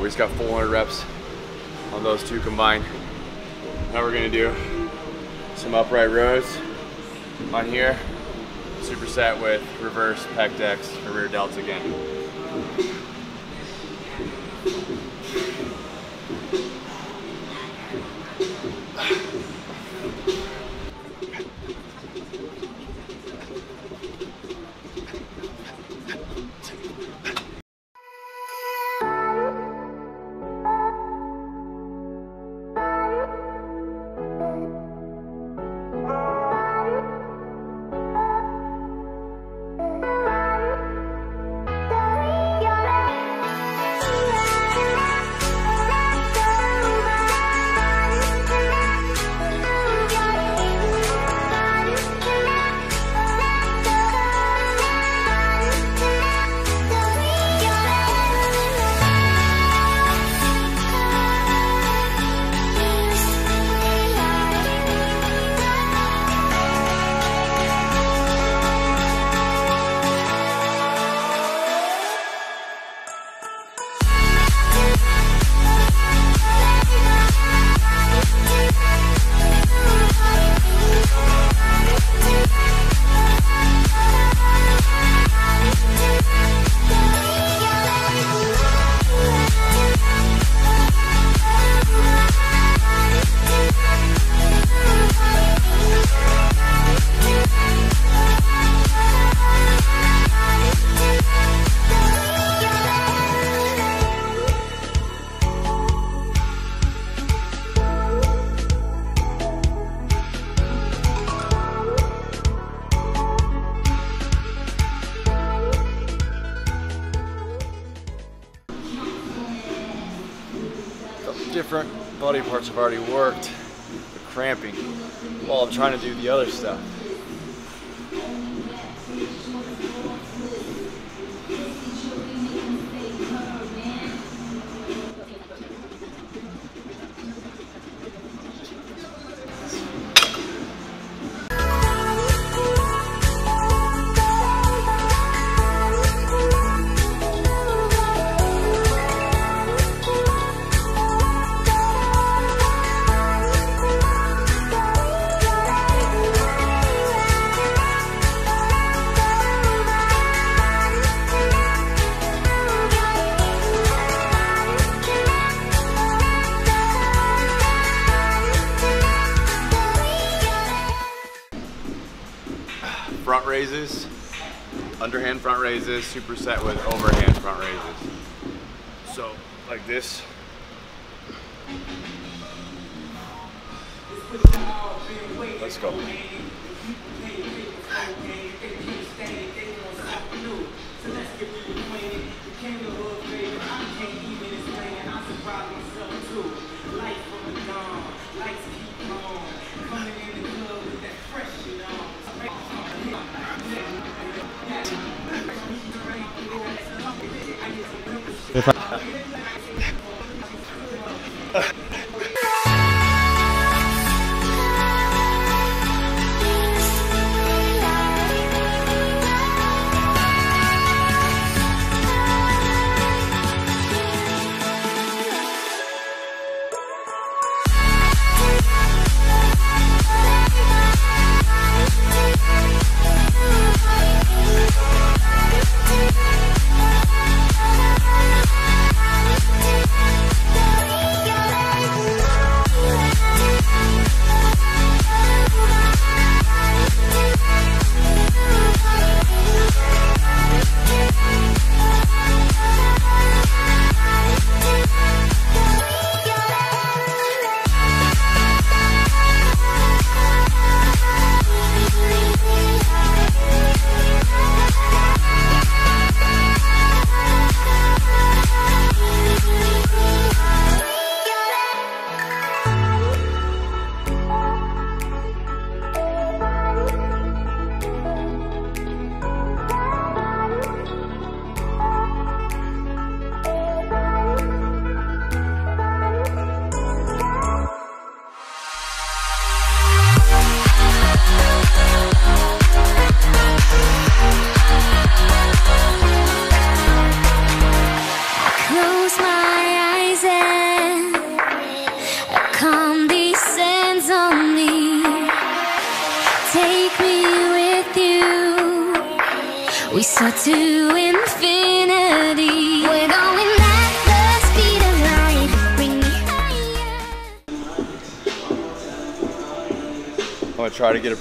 We just got 400 reps on those two combined. Now we're gonna do some upright rows on here. Superset with reverse pec decks or rear delts again. front raises, underhand front raises, superset with overhand front raises. So like this. Let's go. Lights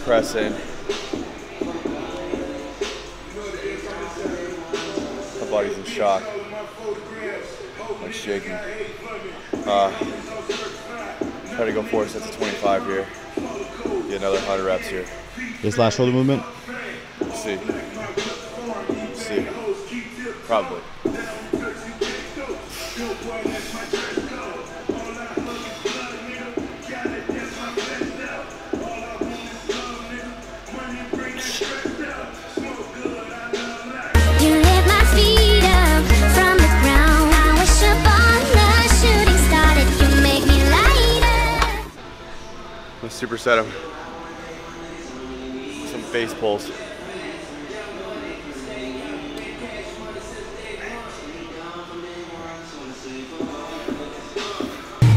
Pressing. My body's in shock. I'm shaking. Uh, try to go four sets of 25 here. Get another 100 reps here. This last shoulder movement? superset them. Some face pulls.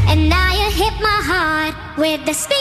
And now you hit my heart with the speed.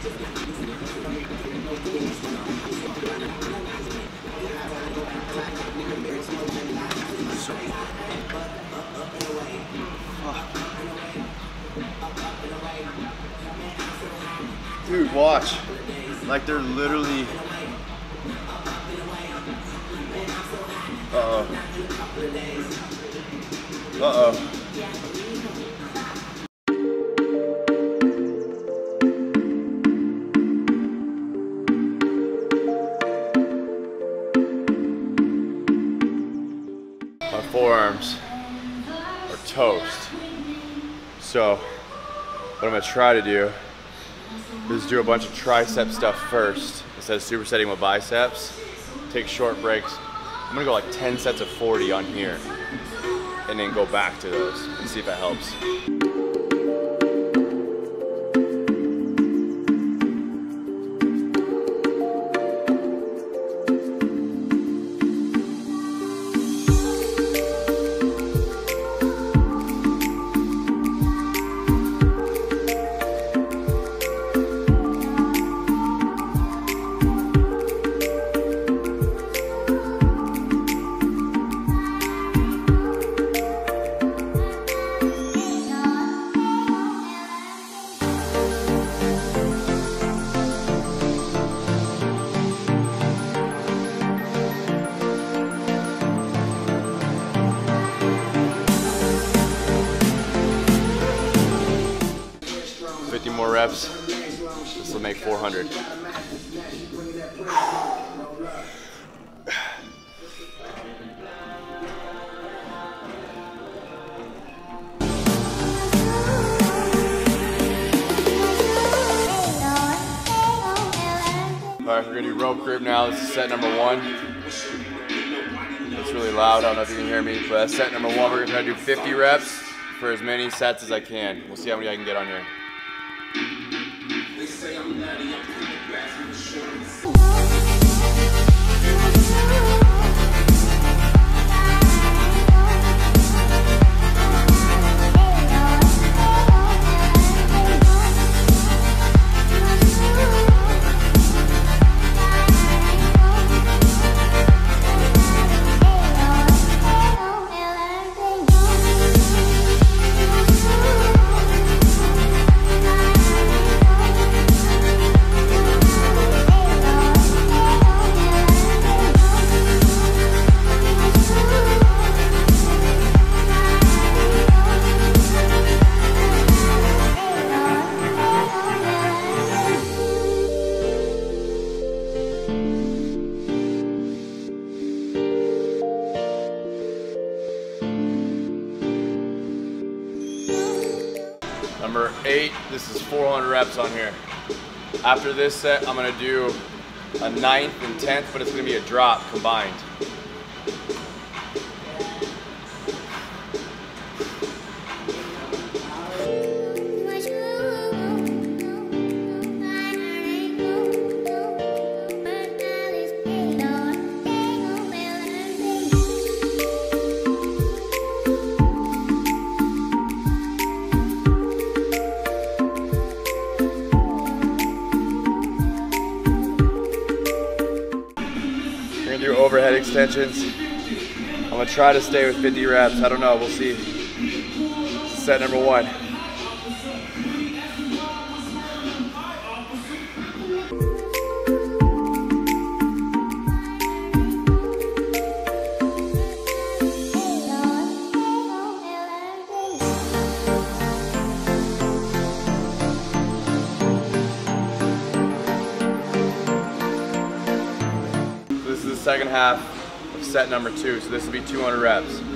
Dude, watch. Like they're literally. Uh oh. Uh oh. to try to do is do a bunch of tricep stuff first instead of supersetting with biceps. Take short breaks. I'm gonna go like 10 sets of 40 on here and then go back to those and see if that helps. Sets as I can. We'll see how many I can get on here. Reps on here. After this set, I'm gonna do a ninth and 10th, but it's gonna be a drop combined. Try to stay with 50 reps. I don't know, we'll see. Set number one. Set number two, so this will be 200 reps.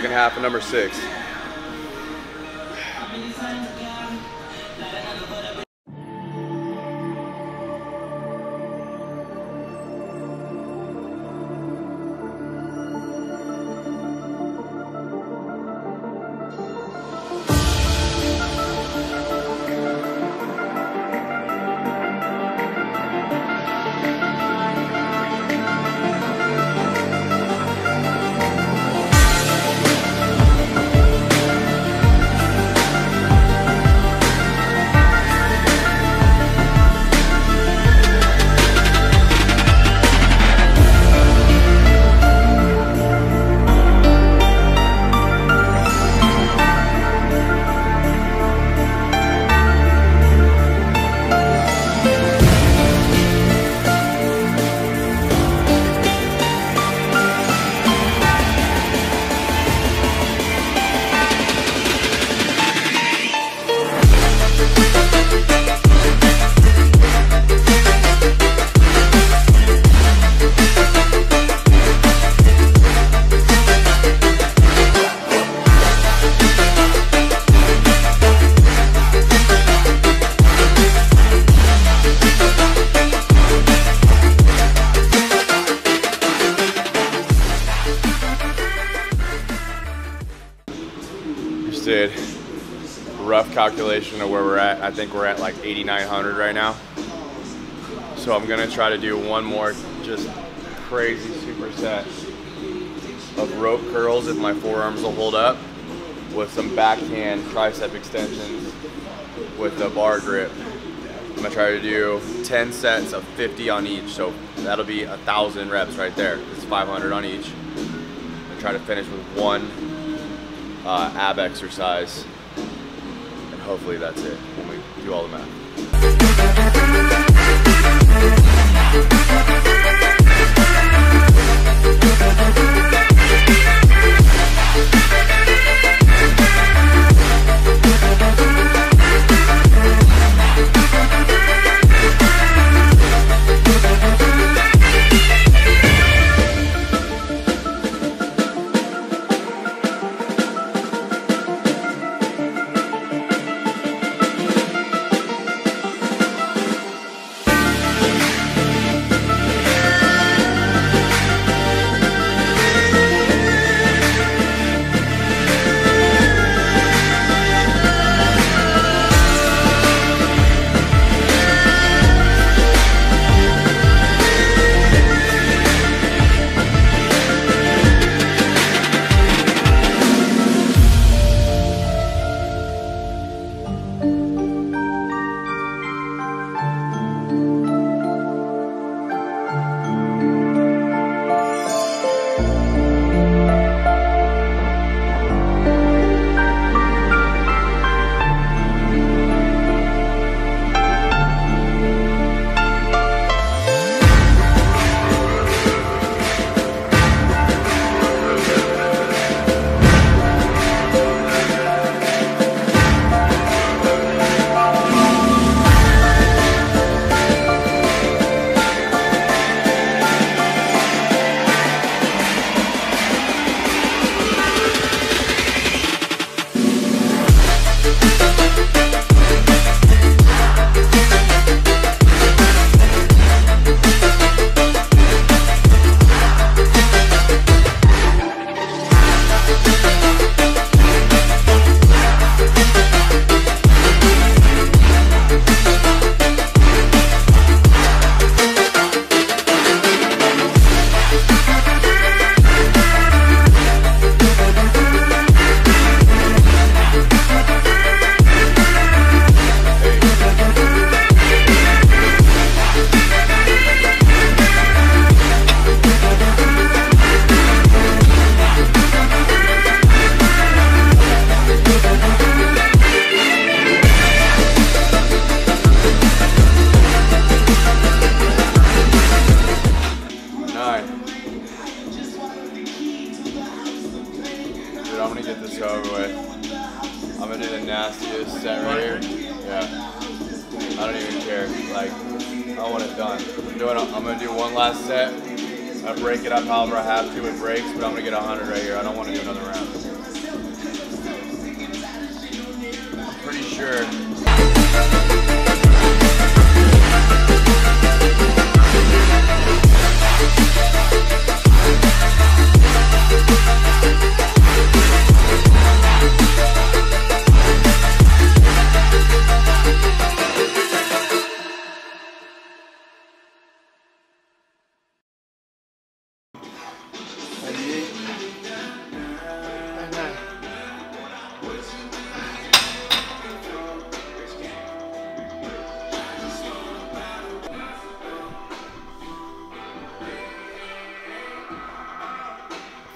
Second half of number six. I think we're at like 8,900 right now. So I'm gonna try to do one more just crazy superset of rope curls if my forearms will hold up with some backhand tricep extensions with the bar grip. I'm gonna try to do 10 sets of 50 on each. So that'll be a thousand reps right there. It's 500 on each. And try to finish with one uh, ab exercise. And hopefully that's it do all the math.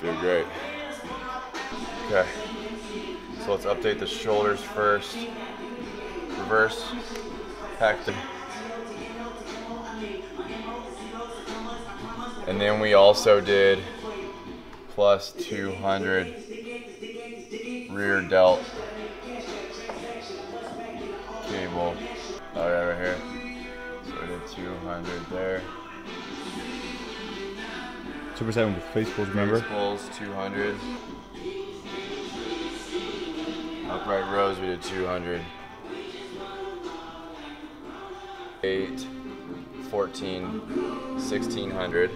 Great. Okay. So let's update the shoulders first. Reverse. Pector. And then we also did plus 200 rear delt Super seven with face pulls, remember? Face pulls 200. Upright rows we did 200. 8, 14, 1600.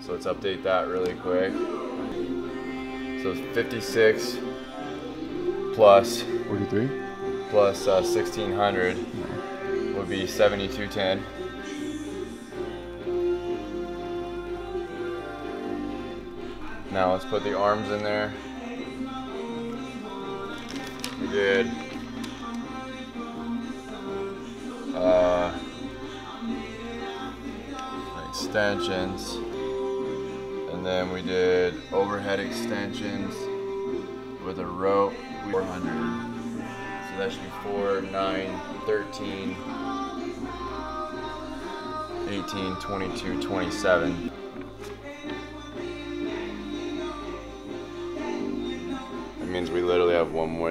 So let's update that really quick. So 56 plus 43. plus uh, 1600 would be 7210. Now let's put the arms in there. We did uh, extensions, and then we did overhead extensions with a rope 400. So that should be 4, 9, 13, 18, 22, 27.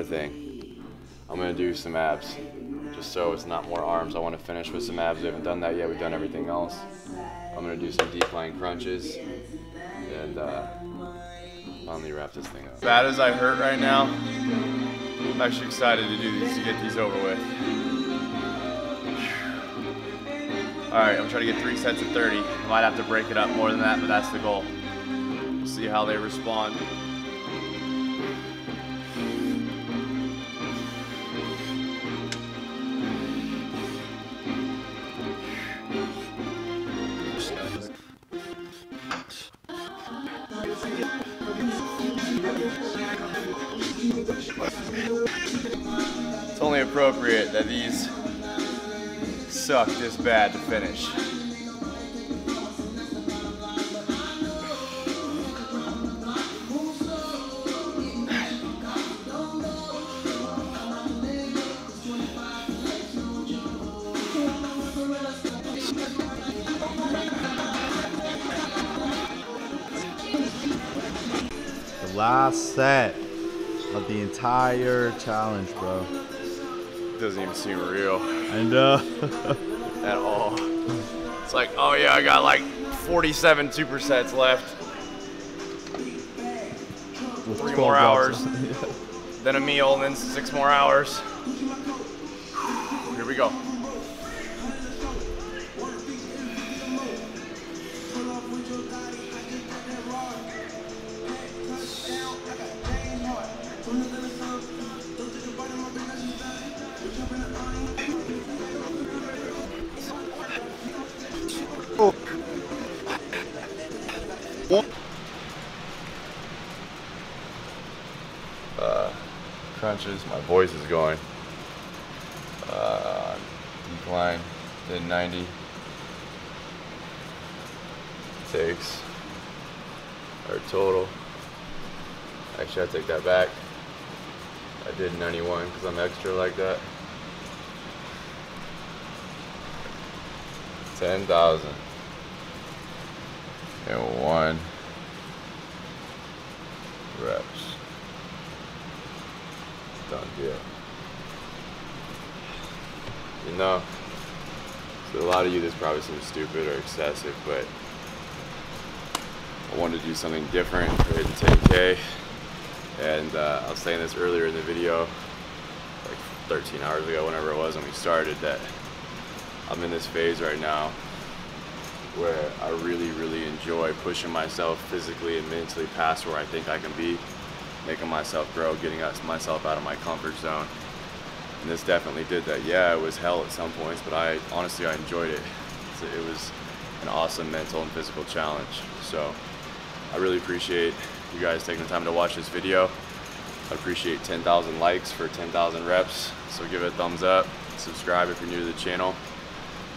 Thing. I'm gonna do some abs, just so it's not more arms. I want to finish with some abs. We haven't done that yet. We've done everything else. I'm gonna do some decline crunches and uh, finally wrap this thing up. Bad as I hurt right now, I'm actually excited to do these to get these over with. All right, I'm trying to get three sets of 30. I might have to break it up more than that, but that's the goal. We'll see how they respond. That these suck this bad to finish. The last set of the entire challenge, bro. Doesn't even seem real And uh, at all. It's like, oh yeah, I got like 47 supersets left. Three more hours. Then a meal, and then six more hours. Here we go. Take that back. I did 91 because I'm extra like that. 10,000. And one reps. Done deal. You know, to a lot of you this probably seems stupid or excessive, but I wanted to do something different for hitting 10K. And uh, I was saying this earlier in the video, like 13 hours ago, whenever it was when we started, that I'm in this phase right now where I really, really enjoy pushing myself physically and mentally past where I think I can be, making myself grow, getting myself out of my comfort zone. And this definitely did that. Yeah, it was hell at some points, but I honestly I enjoyed it. It was an awesome mental and physical challenge. So I really appreciate you guys taking the time to watch this video. I appreciate 10,000 likes for 10,000 reps. So give it a thumbs up, subscribe if you're new to the channel.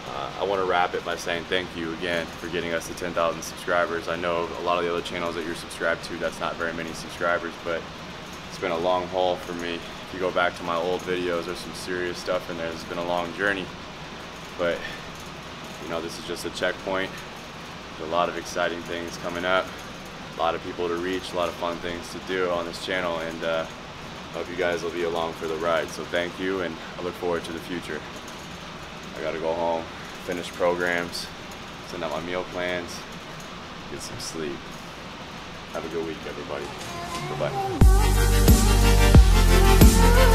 Uh, I want to wrap it by saying thank you again for getting us to 10,000 subscribers. I know a lot of the other channels that you're subscribed to, that's not very many subscribers, but it's been a long haul for me. If you go back to my old videos, there's some serious stuff in there. It's been a long journey, but you know, this is just a checkpoint. There's a lot of exciting things coming up, a lot of people to reach, a lot of fun things to do on this channel, and uh, hope you guys will be along for the ride. So thank you, and I look forward to the future. I gotta go home, finish programs, send out my meal plans, get some sleep. Have a good week, everybody. Bye-bye.